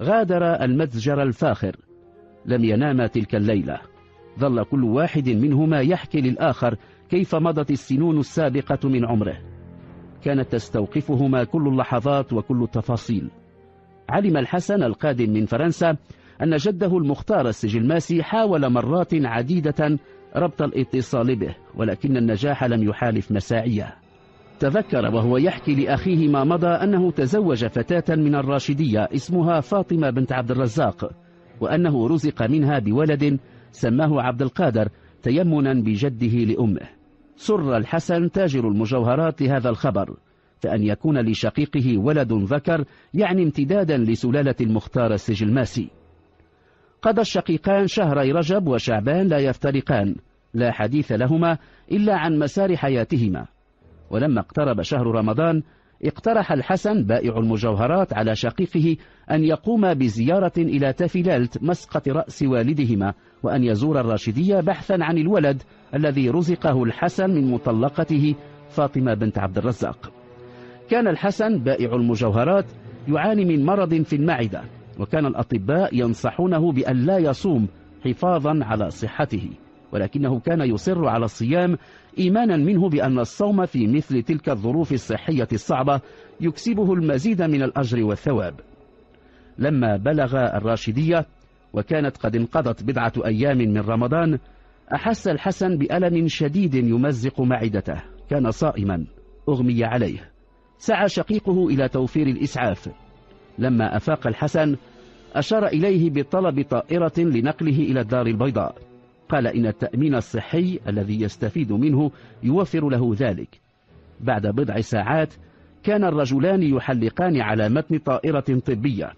غادر المتجر الفاخر. لم يناما تلك الليلة. ظل كل واحد منهما يحكي للآخر كيف مضت السنون السابقة من عمره. كانت تستوقفهما كل اللحظات وكل التفاصيل. علم الحسن القادم من فرنسا أن جده المختار السجلماسي حاول مرات عديدة ربط الاتصال به ولكن النجاح لم يحالف مساعيه. تذكر وهو يحكي لأخيه ما مضى أنه تزوج فتاة من الراشدية اسمها فاطمة بنت عبد الرزاق وأنه رزق منها بولد سماه عبد القادر تيمنا بجده لأمه. سر الحسن تاجر المجوهرات لهذا الخبر فأن يكون لشقيقه ولد ذكر يعني امتدادا لسلالة المختار السجلماسي قضى الشقيقان شهري رجب وشعبان لا يفترقان لا حديث لهما إلا عن مسار حياتهما. ولما اقترب شهر رمضان اقترح الحسن بائع المجوهرات على شقيقه أن يقوم بزيارة إلى تافلالت مسقط رأس والدهما وأن يزور الراشدية بحثا عن الولد الذي رزقه الحسن من مطلقته فاطمة بنت عبد الرزاق. كان الحسن بائع المجوهرات يعاني من مرض في المعدة وكان الأطباء ينصحونه بأن لا يصوم حفاظا على صحته ولكنه كان يصر على الصيام إيمانا منه بأن الصوم في مثل تلك الظروف الصحية الصعبة يكسبه المزيد من الأجر والثواب. لما بلغ الراشدية وكانت قد انقضت بضعة أيام من رمضان أحس الحسن بألم شديد يمزق معدته. كان صائما أغمي عليه. سعى شقيقه إلى توفير الإسعاف. لما أفاق الحسن أشار إليه بطلب طائرة لنقله إلى الدار البيضاء. قال إن التأمين الصحي الذي يستفيد منه يوفر له ذلك. بعد بضع ساعات كان الرجلان يحلقان على متن طائرة طبية.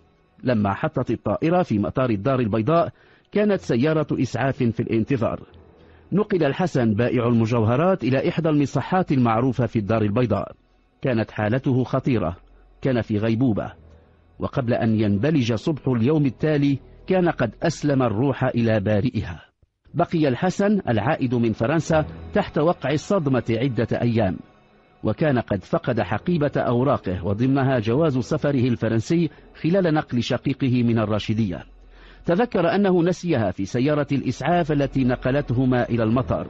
لما حطت الطائرة في مطار الدار البيضاء كانت سيارة إسعاف في الانتظار. نقل الحسن بائع المجوهرات إلى إحدى المصحات المعروفة في الدار البيضاء. كانت حالته خطيرة كان في غيبوبة. وقبل أن ينبلج صبح اليوم التالي كان قد أسلم الروح إلى بارئها. بقي الحسن العائد من فرنسا تحت وقع الصدمة عدة أيام وكان قد فقد حقيبة أوراقه وضمنها جواز سفره الفرنسي خلال نقل شقيقه من الراشدية. تذكر أنه نسيها في سيارة الإسعاف التي نقلتهما إلى المطار.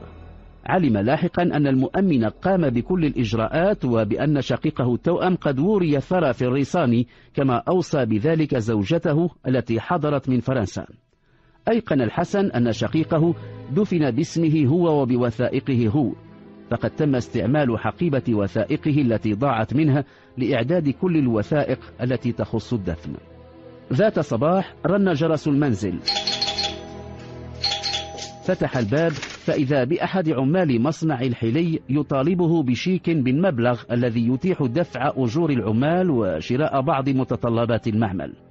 علم لاحقا أن المؤمن قام بكل الإجراءات وبأن شقيقه التوأم قد وري ثرى في الريصان كما أوصى بذلك زوجته التي حضرت من فرنسا. أيقن الحسن أن شقيقه دفن باسمه هو وبوثائقه هو فقد تم استعمال حقيبة وثائقه التي ضاعت منها لإعداد كل الوثائق التي تخص الدفن. ذات صباح رن جرس المنزل. فتح الباب فإذا بأحد عمال مصنع الحلي يطالبه بشيك بالمبلغ الذي يتيح دفع أجور العمال وشراء بعض متطلبات المعمل.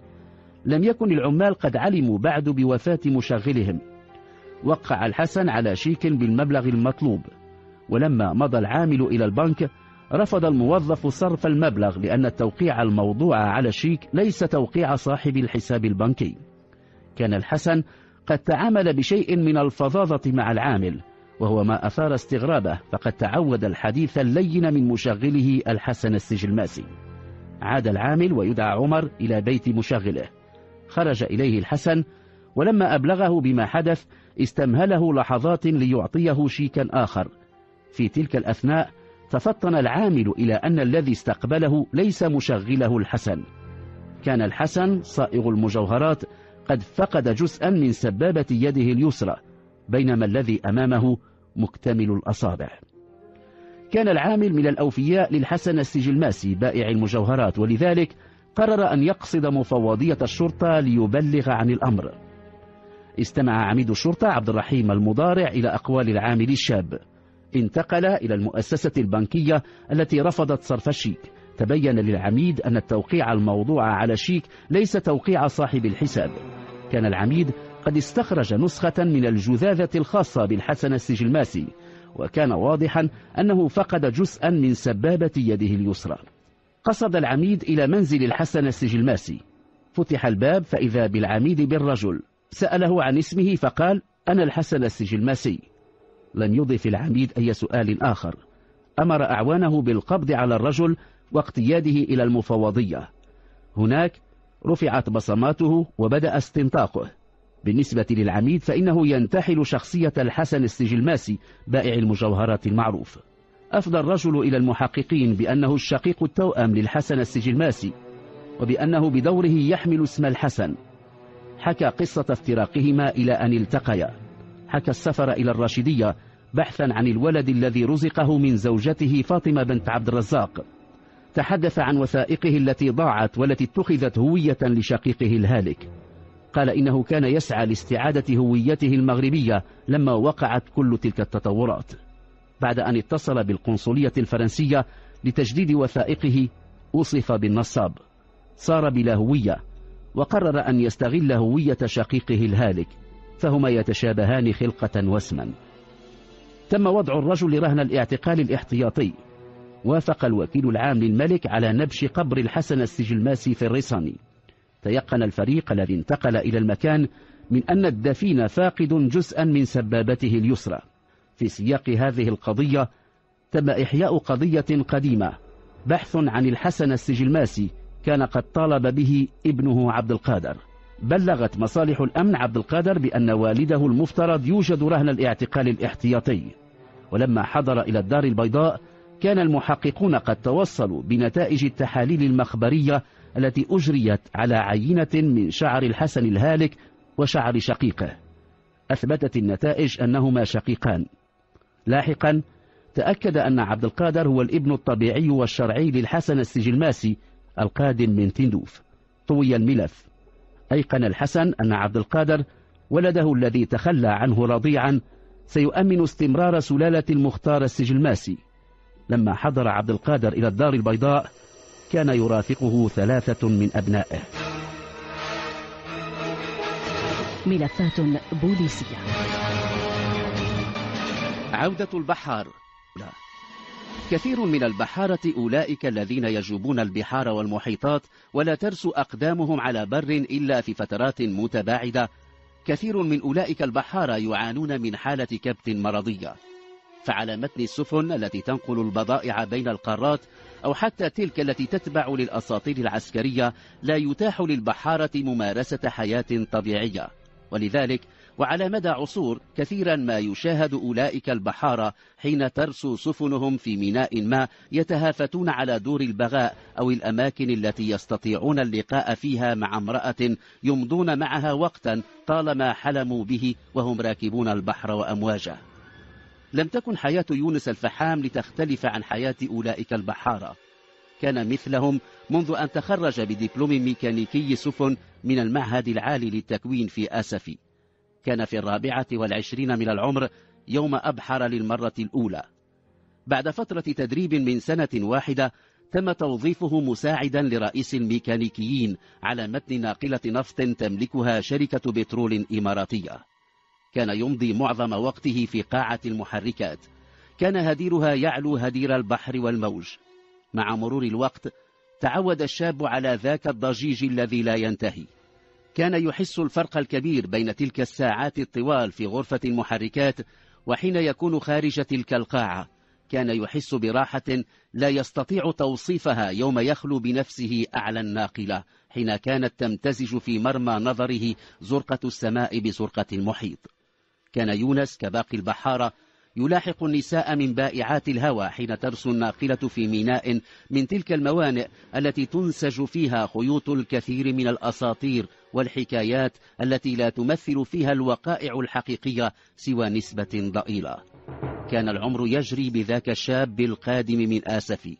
لم يكن العمال قد علموا بعد بوفاة مشغلهم وقع الحسن على شيك بالمبلغ المطلوب. ولما مضى العامل إلى البنك رفض الموظف صرف المبلغ لأن التوقيع الموضوع على الشيك ليس توقيع صاحب الحساب البنكي. كان الحسن قد تعامل بشيء من الفظاظة مع العامل وهو ما أثار استغرابه فقد تعود الحديث اللين من مشغله الحسن السجلماسي. عاد العامل ويدعى عمر إلى بيت مشغله خرج إليه الحسن ولما أبلغه بما حدث استمهله لحظات ليعطيه شيكا آخر. في تلك الأثناء تفطن العامل إلى أن الذي استقبله ليس مشغله الحسن. كان الحسن صائغ المجوهرات قد فقد جزءا من سبابة يده اليسرى بينما الذي أمامه مكتمل الأصابع. كان العامل من الأوفياء للحسن السجلماسي بائع المجوهرات ولذلك قرر أن يقصد مفوضية الشرطة ليبلغ عن الأمر. استمع عميد الشرطة عبد الرحيم المضارع إلى أقوال العامل الشاب. انتقل إلى المؤسسة البنكية التي رفضت صرف الشيك تبين للعميد أن التوقيع الموضوع على الشيك ليس توقيع صاحب الحساب. كان العميد قد استخرج نسخة من الجذاذة الخاصة بالحسن السجلماسي وكان واضحا أنه فقد جزءا من سبابة يده اليسرى. قصد العميد إلى منزل الحسن السجلماسي. فتح الباب فإذا بالعميد بالرجل. سأله عن اسمه فقال أنا الحسن السجلماسي. لم يضف العميد أي سؤال آخر. أمر أعوانه بالقبض على الرجل واقتياده إلى المفوضية. هناك رفعت بصماته وبدأ استنطاقه. بالنسبة للعميد فإنه ينتحل شخصية الحسن السجلماسي بائع المجوهرات المعروف. أفضى الرجل إلى المحققين بأنه الشقيق التوأم للحسن السجلماسي وبأنه بدوره يحمل اسم الحسن. حكى قصة افتراقهما إلى أن التقيا. حكى السفر إلى الراشدية بحثا عن الولد الذي رزقه من زوجته فاطمة بنت عبد الرزاق. تحدث عن وثائقه التي ضاعت والتي اتخذت هوية لشقيقه الهالك. قال إنه كان يسعى لاستعادة هويته المغربية لما وقعت كل تلك التطورات. بعد أن اتصل بالقنصلية الفرنسية لتجديد وثائقه وصف بالنصاب. صار بلا هوية وقرر أن يستغل هوية شقيقه الهالك فهما يتشابهان خلقة واسما. تم وضع الرجل رهن الاعتقال الاحتياطي. وافق الوكيل العام للملك على نبش قبر الحسن السجلماسي في الريصاني تيقن الفريق الذي انتقل إلى المكان من أن الدفين فاقد جزءا من سبابته اليسرى. في سياق هذه القضية تم إحياء قضية قديمة بحث عن الحسن السجلماسي كان قد طالب به ابنه عبد القادر. بلغت مصالح الأمن عبد القادر بأن والده المفترض يوجد رهن الاعتقال الاحتياطي. ولما حضر إلى الدار البيضاء كان المحققون قد توصلوا بنتائج التحاليل المخبرية التي أجريت على عينة من شعر الحسن الهالك وشعر شقيقه. أثبتت النتائج أنهما شقيقان. لاحقا تأكد أن عبد القادر هو الابن الطبيعي والشرعي للحسن السجلماسي القادم من تندوف. طوي الملف. أيقن الحسن أن عبد القادر ولده الذي تخلى عنه رضيعا سيؤمن استمرار سلالة المختار السجلماسي. لما حضر عبد القادر إلى الدار البيضاء كان يرافقه ثلاثة من أبنائه. ملفات بوليسية. عودة البحار. لا. كثير من البحارة أولئك الذين يجوبون البحار والمحيطات ولا ترسو أقدامهم على بر إلا في فترات متباعدة. كثير من أولئك البحارة يعانون من حالة كبت مرضية. فعلى متن السفن التي تنقل البضائع بين القارات أو حتى تلك التي تتبع للأساطيل العسكرية لا يتاح للبحارة ممارسة حياة طبيعية. ولذلك وعلى مدى عصور كثيرا ما يشاهد أولئك البحارة حين ترسو سفنهم في ميناء ما يتهافتون على دور البغاء أو الأماكن التي يستطيعون اللقاء فيها مع امرأة يمضون معها وقتا طالما حلموا به وهم راكبون البحر وأمواجه. لم تكن حياة يونس الفحام لتختلف عن حياة أولئك البحارة كان مثلهم منذ أن تخرج بدبلوم ميكانيكي سفن من المعهد العالي للتكوين في آسفي. كان في الرابعة والعشرين من العمر يوم أبحر للمرة الأولى. بعد فترة تدريب من سنة واحدة تم توظيفه مساعدا لرئيس الميكانيكيين على متن ناقلة نفط تملكها شركة بترول إماراتية. كان يمضي معظم وقته في قاعة المحركات. كان هديرها يعلو هدير البحر والموج. مع مرور الوقت تعود الشاب على ذاك الضجيج الذي لا ينتهي. كان يحس الفرق الكبير بين تلك الساعات الطوال في غرفة المحركات وحين يكون خارج تلك القاعة. كان يحس براحة لا يستطيع توصيفها يوم يخلو بنفسه أعلى الناقلة حين كانت تمتزج في مرمى نظره زرقة السماء بزرقة المحيط. كان يونس كباقي البحارة يلاحق النساء من بائعات الهوى حين ترسو الناقلة في ميناء من تلك الموانئ التي تنسج فيها خيوط الكثير من الأساطير والحكايات التي لا تمثل فيها الوقائع الحقيقية سوى نسبة ضئيلة. كان العمر يجري بذاك الشاب القادم من آسفي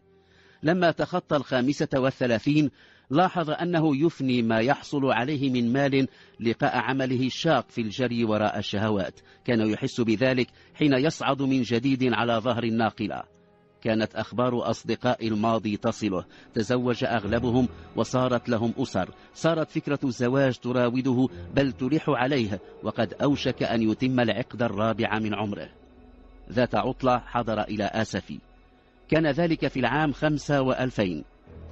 لما تخطى الخامسة والثلاثين لاحظ أنه يفني ما يحصل عليه من مال لقاء عمله الشاق في الجري وراء الشهوات. كان يحس بذلك حين يصعد من جديد على ظهر الناقلة. كانت أخبار أصدقاء الماضي تصله. تزوج أغلبهم وصارت لهم أسر. صارت فكرة الزواج تراوده بل تلح عليه وقد أوشك أن يتم العقد الرابع من عمره. ذات عطلة حضر إلى آسفي. كان ذلك في العام خمسة وألفين.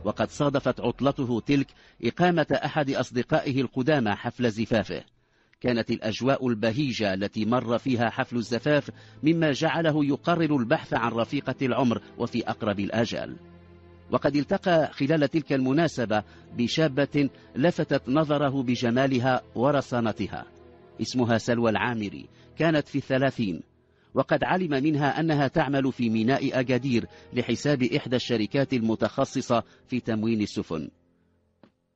وقد صادفت عطلته تلك إقامة أحد أصدقائه القدامى حفل زفافه. كانت الأجواء البهيجة التي مر فيها حفل الزفاف مما جعله يقرر البحث عن رفيقة العمر وفي أقرب الآجال. وقد التقى خلال تلك المناسبة بشابة لفتت نظره بجمالها ورصانتها. اسمها سلوى العامري كانت في الثلاثين. وقد علم منها أنها تعمل في ميناء أجادير لحساب إحدى الشركات المتخصصة في تموين السفن.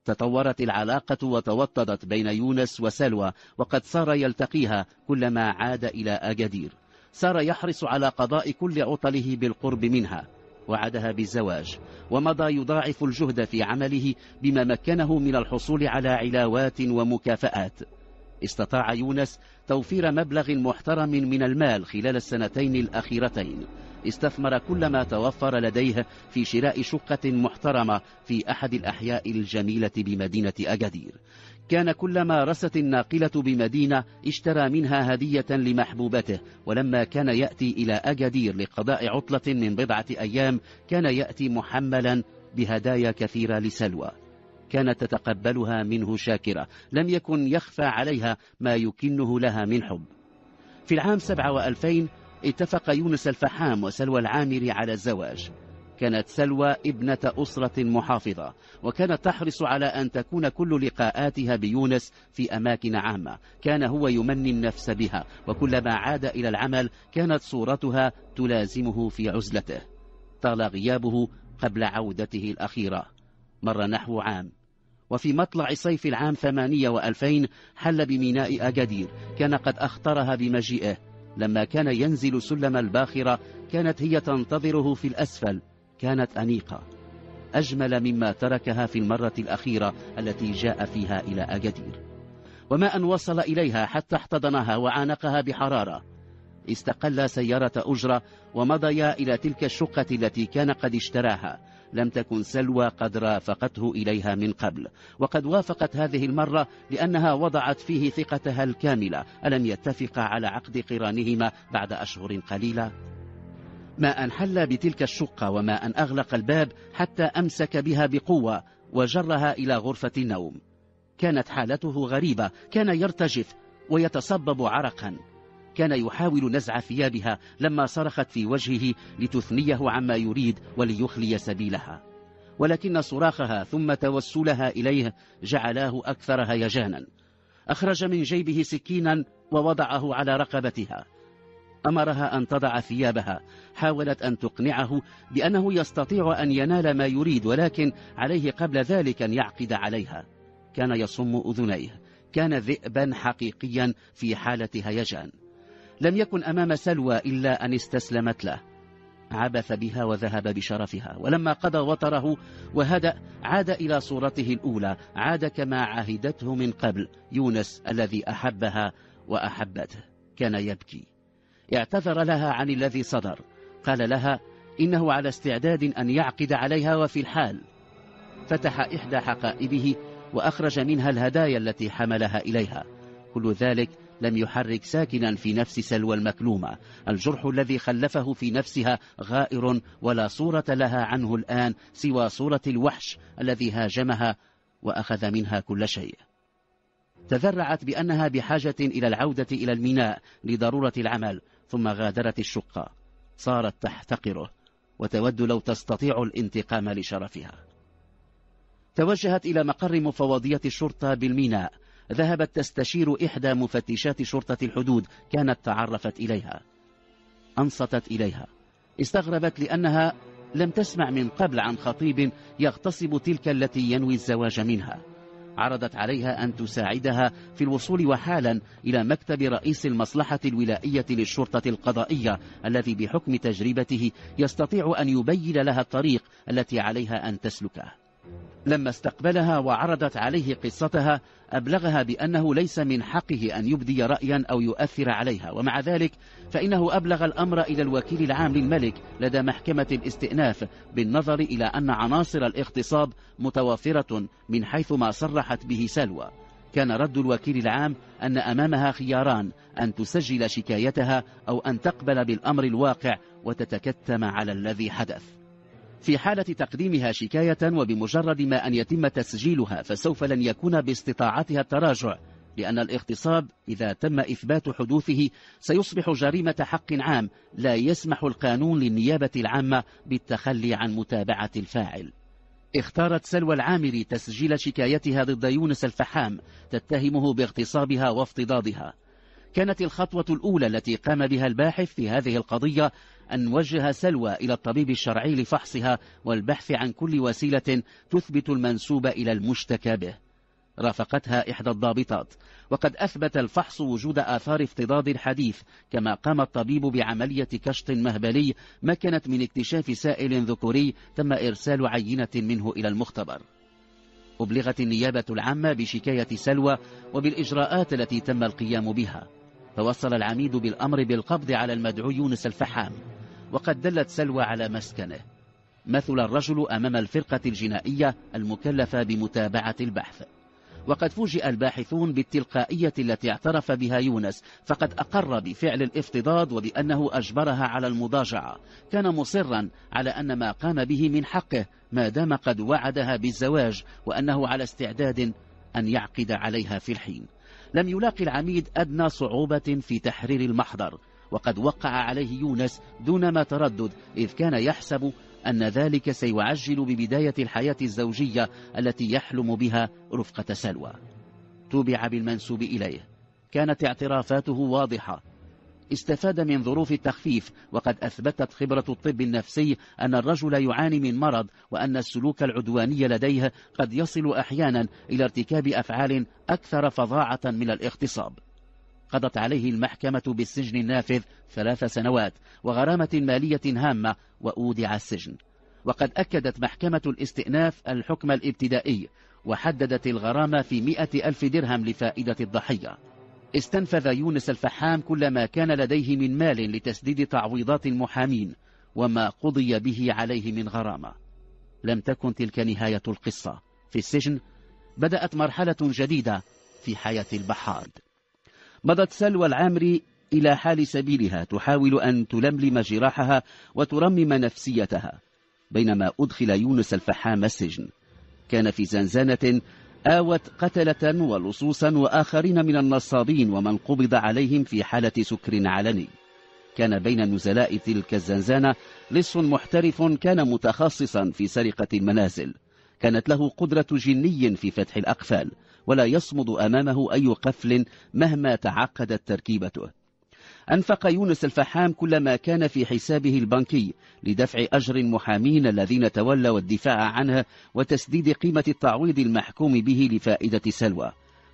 تطورت العلاقة وتوطدت بين يونس وسلوى وقد صار يلتقيها كلما عاد إلى أجدير. صار يحرص على قضاء كل عطله بالقرب منها. وعدها بالزواج. ومضى يضاعف الجهد في عمله بما مكنه من الحصول على علاوات ومكافآت. استطاع يونس توفير مبلغ محترم من المال خلال السنتين الأخيرتين. استثمر كل ما توفر لديه في شراء شقة محترمة في أحد الأحياء الجميلة بمدينة أجدير كان كلما رست الناقلة بمدينة اشترى منها هدية لمحبوبته ولما كان يأتي إلى أجدير لقضاء عطلة من بضعة أيام كان يأتي محملا بهدايا كثيرة لسلوى. كانت تتقبلها منه شاكرة لم يكن يخفى عليها ما يكنه لها من حب. في العام سبعة وألفين اتفق يونس الفحام وسلوى العامري على الزواج. كانت سلوى ابنة أسرة محافظة وكانت تحرص على أن تكون كل لقاءاتها بيونس في أماكن عامة. كان هو يمني النفس بها وكلما عاد إلى العمل كانت صورتها تلازمه في عزلته. طال غيابه قبل عودته الأخيرة. مر نحو عام. وفي مطلع صيف العام ثمانية وألفين حل بميناء أجدير كان قد أخطرها بمجيئه. لما كان ينزل سلم الباخرة كانت هي تنتظره في الأسفل كانت أنيقة. أجمل مما تركها في المرة الأخيرة التي جاء فيها إلى أجدير. وما أن وصل إليها حتى احتضنها وعانقها بحرارة. استقل سيارة أجرة ومضيا إلى تلك الشقة التي كان قد اشتراها. لم تكن سلوى قد رافقته إليها من قبل. وقد وافقت هذه المرة لأنها وضعت فيه ثقتها الكاملة. ألم يتفق على عقد قرانهما بعد أشهر قليلة؟ ما أن حل بتلك الشقة وما أن أغلق الباب حتى أمسك بها بقوة وجرها إلى غرفة النوم. كانت حالته غريبة كان يرتجف ويتصبب عرقا. كان يحاول نزع ثيابها لما صرخت في وجهه لتثنيه عما يريد وليخلي سبيلها. ولكن صراخها ثم توسلها إليه جعلاه أكثر هيجانا. أخرج من جيبه سكينا ووضعه على رقبتها. أمرها أن تضع ثيابها. حاولت أن تقنعه بأنه يستطيع أن ينال ما يريد ولكن عليه قبل ذلك أن يعقد عليها. كان يصم أذنيه. كان ذئبا حقيقيا في حالة هيجان. لم يكن أمام سلوى إلا أن استسلمت له. عبث بها وذهب بشرفها ولما قضى وطره وهدأ عاد إلى صورته الأولى عاد كما عهدته من قبل يونس الذي أحبها وأحبته كان يبكي. اعتذر لها عن الذي صدر قال لها إنه على استعداد أن يعقد عليها وفي الحال. فتح إحدى حقائبه وأخرج منها الهدايا التي حملها إليها. كل ذلك لم يحرك ساكنا في نفس سلوى المكلومة. الجرح الذي خلفه في نفسها غائر ولا صورة لها عنه الآن سوى صورة الوحش الذي هاجمها وأخذ منها كل شيء. تذرعت بأنها بحاجة إلى العودة إلى الميناء لضرورة العمل ثم غادرت الشقة صارت تحتقره وتود لو تستطيع الانتقام لشرفها. توجهت إلى مقر مفوضية الشرطة بالميناء ذهبت تستشير إحدى مفتشات شرطة الحدود كانت تعرفت إليها. أنصتت إليها. استغربت لأنها لم تسمع من قبل عن خطيب يغتصب تلك التي ينوي الزواج منها. عرضت عليها أن تساعدها في الوصول وحالا إلى مكتب رئيس المصلحة الولائية للشرطة القضائية الذي بحكم تجربته يستطيع أن يبين لها الطريق التي عليها أن تسلكه. لما استقبلها وعرضت عليه قصتها أبلغها بأنه ليس من حقه أن يبدي رأيا أو يؤثر عليها. ومع ذلك فإنه أبلغ الأمر إلى الوكيل العام للملك لدى محكمة الاستئناف بالنظر إلى أن عناصر الاغتصاب متوافرة من حيث ما صرحت به سلوى. كان رد الوكيل العام أن أمامها خياران أن تسجل شكايتها أو أن تقبل بالأمر الواقع وتتكتم على الذي حدث. في حالة تقديمها شكاية وبمجرد ما أن يتم تسجيلها فسوف لن يكون باستطاعتها التراجع لأن الاغتصاب إذا تم إثبات حدوثه سيصبح جريمة حق عام لا يسمح القانون للنيابة العامة بالتخلي عن متابعة الفاعل. اختارت سلوى العامري تسجيل شكايتها ضد يونس الفحام تتهمه باغتصابها وافتضاضها كانت الخطوة الأولى التي قام بها الباحث في هذه القضية أن وجه سلوى إلى الطبيب الشرعي لفحصها والبحث عن كل وسيلة تثبت المنسوب إلى المشتكى به. رافقتها إحدى الضابطات. وقد أثبت الفحص وجود آثار افتضاض الحديث كما قام الطبيب بعملية كشط مهبلي مكنت من اكتشاف سائل ذكوري تم إرسال عينة منه إلى المختبر. أبلغت النيابة العامة بشكاية سلوى وبالإجراءات التي تم القيام بها. توصل العميد بالأمر بالقبض على المدعو يونس الفحام. وقد دلت سلوى على مسكنه. مثل الرجل أمام الفرقة الجنائية المكلفة بمتابعة البحث. وقد فوجئ الباحثون بالتلقائية التي اعترف بها يونس فقد أقر بفعل الافتضاض وبأنه أجبرها على المضاجعة. كان مصرا على أن ما قام به من حقه ما دام قد وعدها بالزواج وأنه على استعداد أن يعقد عليها في الحين. لم يلاقي العميد أدنى صعوبة في تحرير المحضر. وقد وقع عليه يونس دون ما تردد إذ كان يحسب أن ذلك سيعجل ببداية الحياة الزوجية التي يحلم بها رفقة سلوى. توبع بالمنسوب إليه. كانت اعترافاته واضحة. استفاد من ظروف التخفيف وقد أثبتت خبرة الطب النفسي أن الرجل يعاني من مرض وأن السلوك العدواني لديه قد يصل أحيانا إلى ارتكاب أفعال أكثر فظاعة من الاغتصاب. قضت عليه المحكمة بالسجن النافذ ثلاث سنوات وغرامة مالية هامة وأودع السجن. وقد أكدت محكمة الاستئناف الحكم الابتدائي وحددت الغرامة في مئة ألف درهم لفائدة الضحية. استنفذ يونس الفحام كل ما كان لديه من مال لتسديد تعويضات المحامين وما قضي به عليه من غرامة. لم تكن تلك نهاية القصة. في السجن بدأت مرحلة جديدة في حياة البحار. مضت سلوى العامري إلى حال سبيلها تحاول أن تلملم جراحها وترمم نفسيتها بينما أدخل يونس الفحام السجن. كان في زنزانة آوت قتلة ولصوصا وآخرين من النصابين ومن قبض عليهم في حالة سكر علني. كان بين نزلاء تلك الزنزانة لص محترف كان متخصصا في سرقة المنازل. كانت له قدرة جني في فتح الأقفال. ولا يصمد أمامه أي قفل مهما تعقدت تركيبته. أنفق يونس الفحام كل ما كان في حسابه البنكي لدفع أجر المحامين الذين تولوا الدفاع عنه وتسديد قيمة التعويض المحكوم به لفائدة سلوى.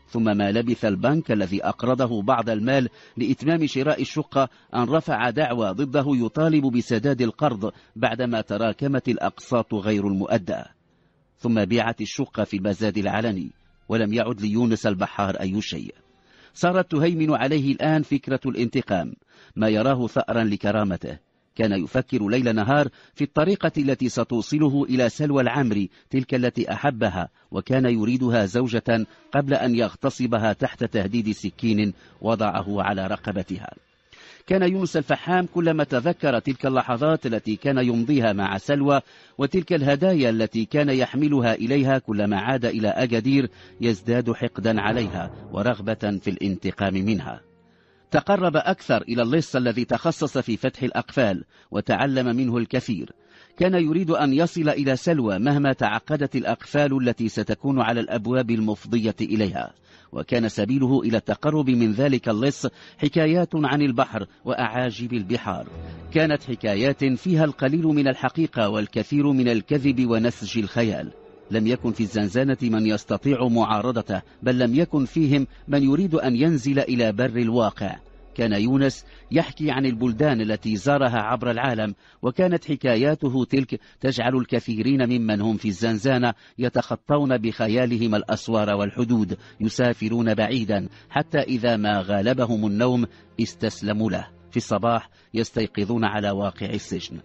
ثم ما لبث البنك الذي أقرضه بعض المال لإتمام شراء الشقة أن رفع دعوى ضده يطالب بسداد القرض بعدما تراكمت الأقساط غير المؤدى. ثم بيعت الشقة في المزاد العلني. ولم يعد ليونس البحار أي شيء. صارت تهيمن عليه الآن فكرة الانتقام ما يراه ثأرا لكرامته. كان يفكر ليل نهار في الطريقة التي ستوصله إلى سلوى العمري تلك التي أحبها وكان يريدها زوجة قبل أن يغتصبها تحت تهديد سكين وضعه على رقبتها. كان يونس الفحام كلما تذكر تلك اللحظات التي كان يمضيها مع سلوى وتلك الهدايا التي كان يحملها إليها كلما عاد إلى أجدير يزداد حقدا عليها ورغبة في الانتقام منها. تقرب أكثر إلى اللص الذي تخصص في فتح الأقفال وتعلم منه الكثير. كان يريد أن يصل إلى سلوى مهما تعقدت الأقفال التي ستكون على الأبواب المفضية إليها. وكان سبيله إلى التقرب من ذلك اللص حكايات عن البحر وأعاجب البحار. كانت حكايات فيها القليل من الحقيقة والكثير من الكذب ونسج الخيال. لم يكن في الزنزانة من يستطيع معارضته بل لم يكن فيهم من يريد أن ينزل إلى بر الواقع. كان يونس يحكي عن البلدان التي زارها عبر العالم وكانت حكاياته تلك تجعل الكثيرين ممن هم في الزنزانة يتخطون بخيالهم الأسوار والحدود يسافرون بعيدا حتى إذا ما غالبهم النوم استسلموا له. في الصباح يستيقظون على واقع السجن.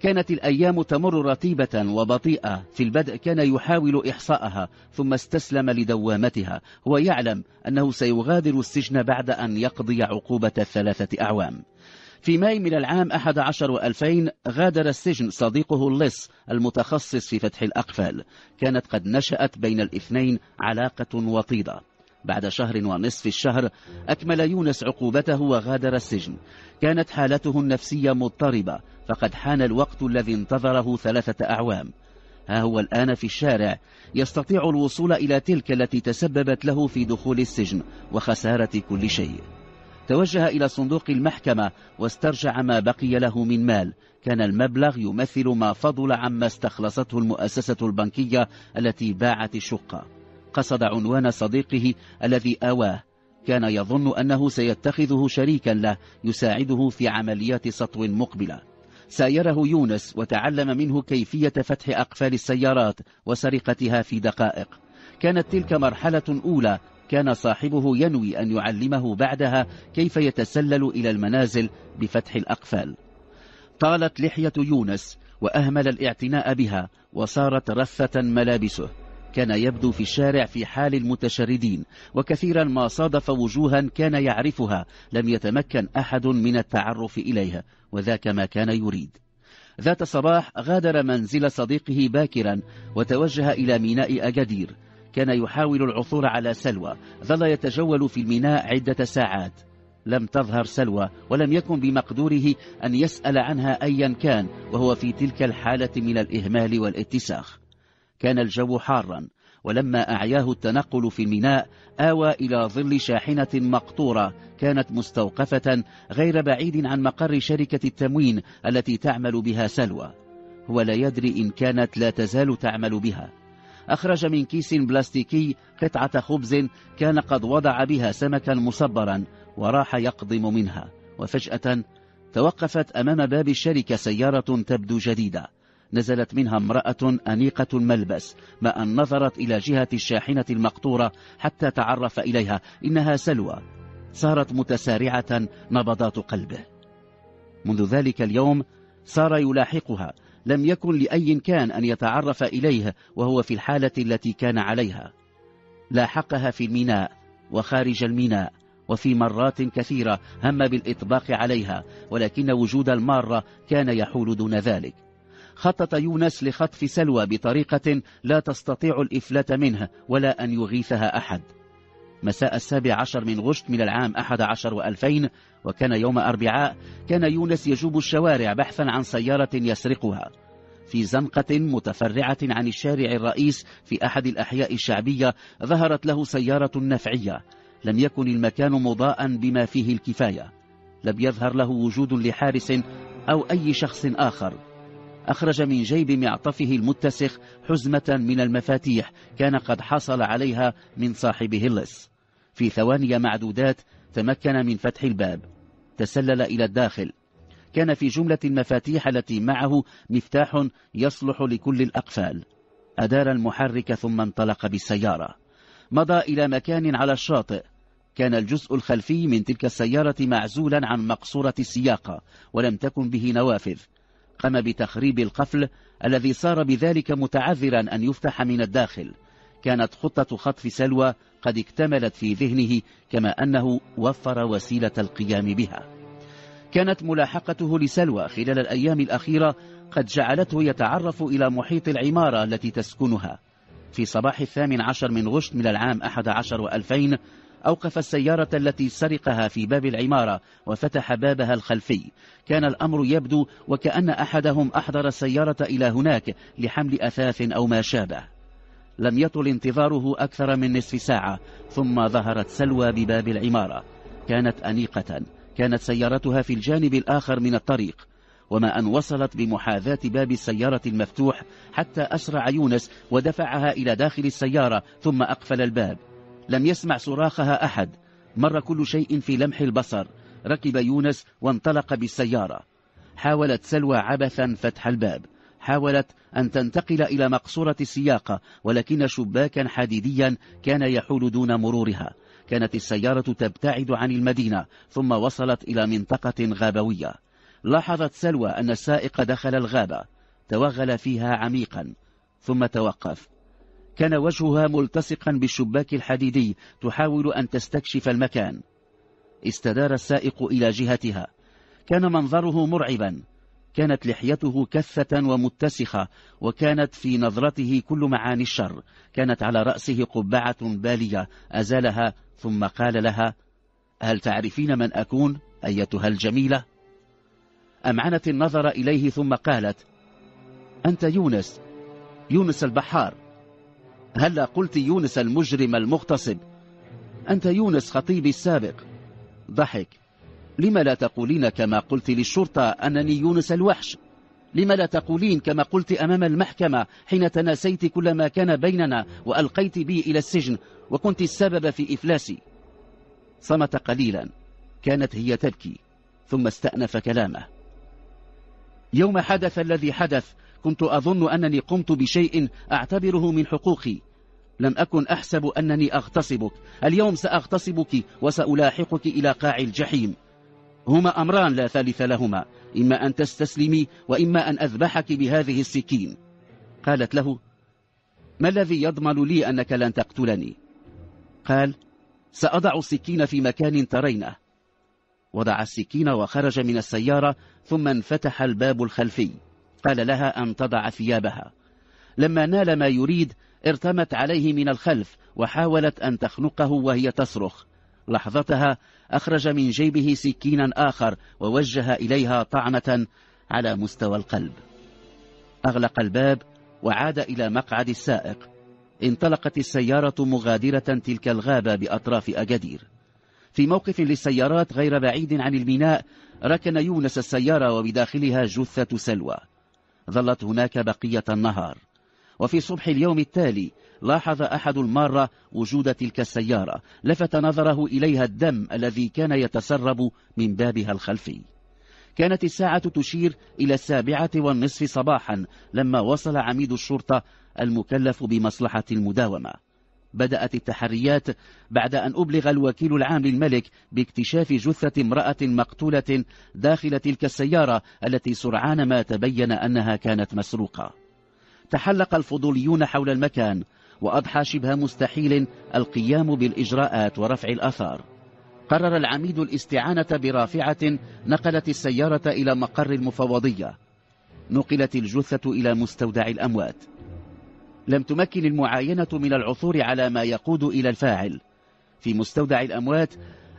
كانت الأيام تمر رتيبة وبطيئة. في البدء كان يحاول إحصاءها ثم استسلم لدوامتها. هو يعلم أنه سيغادر السجن بعد أن يقضي عقوبة ثلاثة أعوام. في ماي من العام 11 وألفين غادر السجن صديقه اللص المتخصص في فتح الأقفال. كانت قد نشأت بين الاثنين علاقة وطيدة. بعد شهر ونصف الشهر أكمل يونس عقوبته وغادر السجن. كانت حالته النفسية مضطربة فقد حان الوقت الذي انتظره ثلاثة أعوام. ها هو الآن في الشارع يستطيع الوصول إلى تلك التي تسببت له في دخول السجن وخسارة كل شيء. توجه إلى صندوق المحكمة واسترجع ما بقي له من مال. كان المبلغ يمثل ما فضل عما استخلصته المؤسسة البنكية التي باعت الشقة. قصد عنوان صديقه الذي آواه. كان يظن أنه سيتخذه شريكا له يساعده في عمليات سطو مقبلة. سايره يونس وتعلم منه كيفية فتح أقفال السيارات وسرقتها في دقائق. كانت تلك مرحلة أولى. كان صاحبه ينوي أن يعلمه بعدها كيف يتسلل إلى المنازل بفتح الأقفال. طالت لحية يونس وأهمل الاعتناء بها وصارت رثة ملابسه. كان يبدو في الشارع في حال المتشردين وكثيرا ما صادف وجوها كان يعرفها لم يتمكن أحد من التعرف إليها وذاك ما كان يريد. ذات صباح غادر منزل صديقه باكرا وتوجه إلى ميناء أجدير. كان يحاول العثور على سلوى ظل يتجول في الميناء عدة ساعات. لم تظهر سلوى ولم يكن بمقدوره أن يسأل عنها أيا كان وهو في تلك الحالة من الإهمال والاتساخ. كان الجو حارا ولما أعياه التنقل في الميناء آوى إلى ظل شاحنة مقطورة كانت مستوقفة غير بعيد عن مقر شركة التموين التي تعمل بها سلوى. هو لا يدري إن كانت لا تزال تعمل بها. أخرج من كيس بلاستيكي قطعة خبز كان قد وضع بها سمكا مصبرا وراح يقضم منها وفجأة توقفت أمام باب الشركة سيارة تبدو جديدة. نزلت منها امرأة أنيقة الملبس ما أن نظرت إلى جهة الشاحنة المقطورة حتى تعرف إليها إنها سلوى. صارت متسارعة نبضات قلبه. منذ ذلك اليوم صار يلاحقها لم يكن لأي كان أن يتعرف إليه وهو في الحالة التي كان عليها. لاحقها في الميناء وخارج الميناء وفي مرات كثيرة هم بالإطباق عليها ولكن وجود المارة كان يحول دون ذلك. خطط يونس لخطف سلوى بطريقة لا تستطيع الإفلات منه ولا أن يغيثها أحد. مساء السابع عشر من غشت من العام أحد عشر وألفين وكان يوم أربعاء كان يونس يجوب الشوارع بحثا عن سيارة يسرقها. في زنقة متفرعة عن الشارع الرئيس في أحد الأحياء الشعبية ظهرت له سيارة نفعية. لم يكن المكان مضاء بما فيه الكفاية. لم يظهر له وجود لحارس أو أي شخص آخر. أخرج من جيب معطفه المتسخ حزمة من المفاتيح كان قد حصل عليها من صاحبه اللص. في ثواني معدودات تمكن من فتح الباب. تسلل إلى الداخل. كان في جملة المفاتيح التي معه مفتاح يصلح لكل الأقفال. أدار المحرك ثم انطلق بالسيارة. مضى إلى مكان على الشاطئ. كان الجزء الخلفي من تلك السيارة معزولا عن مقصورة السياقة ولم تكن به نوافذ. قام بتخريب القفل الذي صار بذلك متعذرا أن يفتح من الداخل. كانت خطة خطف سلوى قد اكتملت في ذهنه كما أنه وفر وسيلة القيام بها. كانت ملاحقته لسلوى خلال الأيام الأخيرة قد جعلته يتعرف إلى محيط العمارة التي تسكنها. في صباح الثامن عشر من غشت من العام أحد عشر وألفين أوقف السيارة التي سرقها في باب العمارة وفتح بابها الخلفي. كان الأمر يبدو وكأن أحدهم أحضر السيارة إلى هناك لحمل أثاث أو ما شابه. لم يطل انتظاره أكثر من نصف ساعة ثم ظهرت سلوى بباب العمارة. كانت أنيقة. كانت سيارتها في الجانب الآخر من الطريق. وما أن وصلت بمحاذاة باب السيارة المفتوح حتى أسرع يونس ودفعها إلى داخل السيارة ثم أقفل الباب. لم يسمع صراخها أحد. مر كل شيء في لمح البصر. ركب يونس وانطلق بالسيارة. حاولت سلوى عبثا فتح الباب. حاولت أن تنتقل إلى مقصورة السياقة ولكن شباكا حديديا كان يحول دون مرورها. كانت السيارة تبتعد عن المدينة ثم وصلت إلى منطقة غابوية. لاحظت سلوى أن السائق دخل الغابة. توغل فيها عميقا ثم توقف. كان وجهها ملتصقا بالشباك الحديدي تحاول أن تستكشف المكان. استدار السائق إلى جهتها. كان منظره مرعبا. كانت لحيته كثة ومتسخة وكانت في نظرته كل معاني الشر. كانت على رأسه قبعة بالية. أزالها ثم قال لها هل تعرفين من أكون أيتها الجميلة؟ أمعنت النظر إليه ثم قالت أنت يونس يونس البحار. هلا قلت يونس المجرم المغتصب. أنت يونس خطيبي السابق. ضحك. لما لا تقولين كما قلت للشرطة أنني يونس الوحش؟ لما لا تقولين كما قلت أمام المحكمة حين تناسيت كل ما كان بيننا وألقيت بي إلى السجن وكنت السبب في إفلاسي. صمت قليلا. كانت هي تبكي. ثم استأنف كلامه. يوم حدث الذي حدث كنت أظن أنني قمت بشيء أعتبره من حقوقي. لم أكن أحسب أنني أغتصبك. اليوم سأغتصبك وسألاحقك إلى قاع الجحيم. هما أمران لا ثالث لهما. إما أن تستسلمي وإما أن أذبحك بهذه السكين. قالت له ما الذي يضمن لي أنك لن تقتلني؟ قال سأضع السكين في مكان ترينه. وضع السكين وخرج من السيارة ثم انفتح الباب الخلفي. قال لها أن تضع ثيابها. لما نال ما يريد ارتمت عليه من الخلف وحاولت أن تخنقه وهي تصرخ. لحظتها أخرج من جيبه سكينا آخر ووجه إليها طعنة على مستوى القلب. أغلق الباب وعاد إلى مقعد السائق. انطلقت السيارة مغادرة تلك الغابة بأطراف أجدير في موقف للسيارات غير بعيد عن الميناء ركن يونس السيارة وبداخلها جثة سلوى. ظلت هناك بقية النهار. وفي صبح اليوم التالي لاحظ أحد المارة وجود تلك السيارة لفت نظره إليها الدم الذي كان يتسرب من بابها الخلفي. كانت الساعة تشير إلى السابعة والنصف صباحا لما وصل عميد الشرطة المكلف بمصلحة المداومة. بدأت التحريات بعد أن أبلغ الوكيل العام للملك باكتشاف جثة امرأة مقتولة داخل تلك السيارة التي سرعان ما تبين أنها كانت مسروقة. تحلق الفضوليون حول المكان وأضحى شبه مستحيل القيام بالإجراءات ورفع الأثار. قرر العميد الاستعانة برافعة نقلت السيارة إلى مقر المفوضية. نقلت الجثة إلى مستودع الأموات. لم تمكن المعاينة من العثور على ما يقود إلى الفاعل. في مستودع الأموات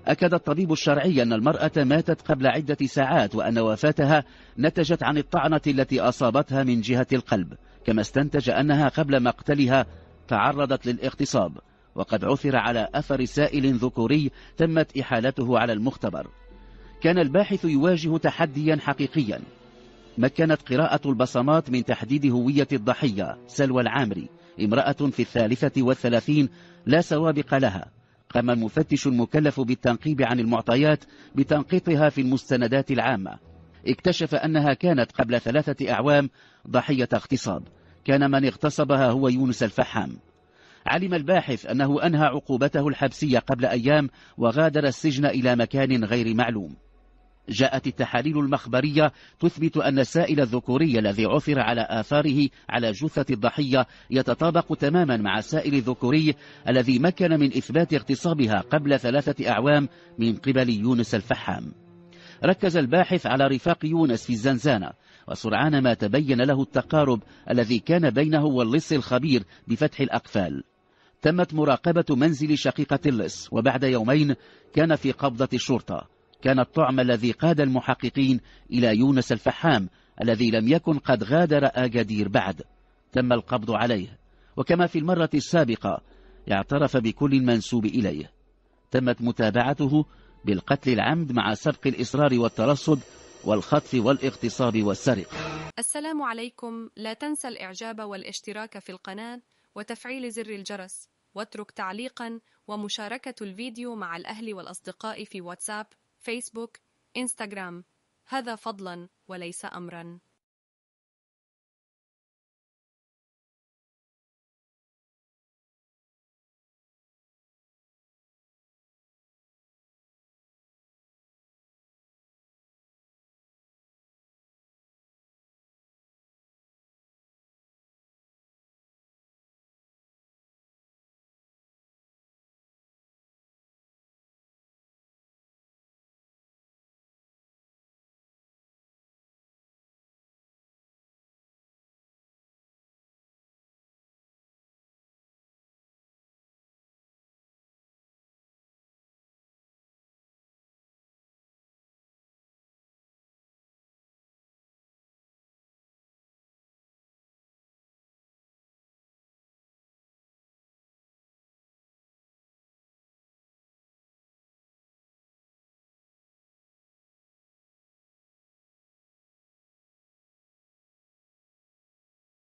أكد الطبيب الشرعي أن المرأة ماتت قبل عدة ساعات وأن وفاتها نتجت عن الطعنة التي أصابتها من جهة القلب كما استنتج أنها قبل مقتلها تعرضت للاغتصاب. وقد عثر على أثر سائل ذكوري تمت إحالته على المختبر. كان الباحث يواجه تحديا حقيقيا. مكنت قراءة البصمات من تحديد هوية الضحية سلوى العامري. امرأة في الثالثة والثلاثين لا سوابق لها. قام المفتش المكلف بالتنقيب عن المعطيات بتنقيطها في المستندات العامة. اكتشف أنها كانت قبل ثلاثة أعوام ضحية اغتصاب. كان من اغتصبها هو يونس الفحام. علم الباحث أنه أنهى عقوبته الحبسية قبل أيام وغادر السجن إلى مكان غير معلوم. جاءت التحاليل المخبرية تثبت أن السائل الذكوري الذي عثر على آثاره على جثة الضحية يتطابق تماما مع السائل الذكوري الذي مكن من إثبات اغتصابها قبل ثلاثة أعوام من قبل يونس الفحام. ركز الباحث على رفاق يونس في الزنزانة وسرعان ما تبين له التقارب الذي كان بينه واللص الخبير بفتح الأقفال. تمت مراقبة منزل شقيقة اللص وبعد يومين كان في قبضة الشرطة. كان الطعم الذي قاد المحققين إلى يونس الفحام الذي لم يكن قد غادر آجدير بعد تم القبض عليه. وكما في المرة السابقة اعترف بكل منسوب إليه. تمت متابعته بالقتل العمد مع سبق الإصرار والترصد والخطف والاغتصاب والسرقة. السلام عليكم. لا تنسى الإعجاب والاشتراك في القناة وتفعيل زر الجرس. واترك تعليقا ومشاركة الفيديو مع الأهل والأصدقاء في واتساب فيسبوك، إنستغرام. هذا فضلا وليس أمرا.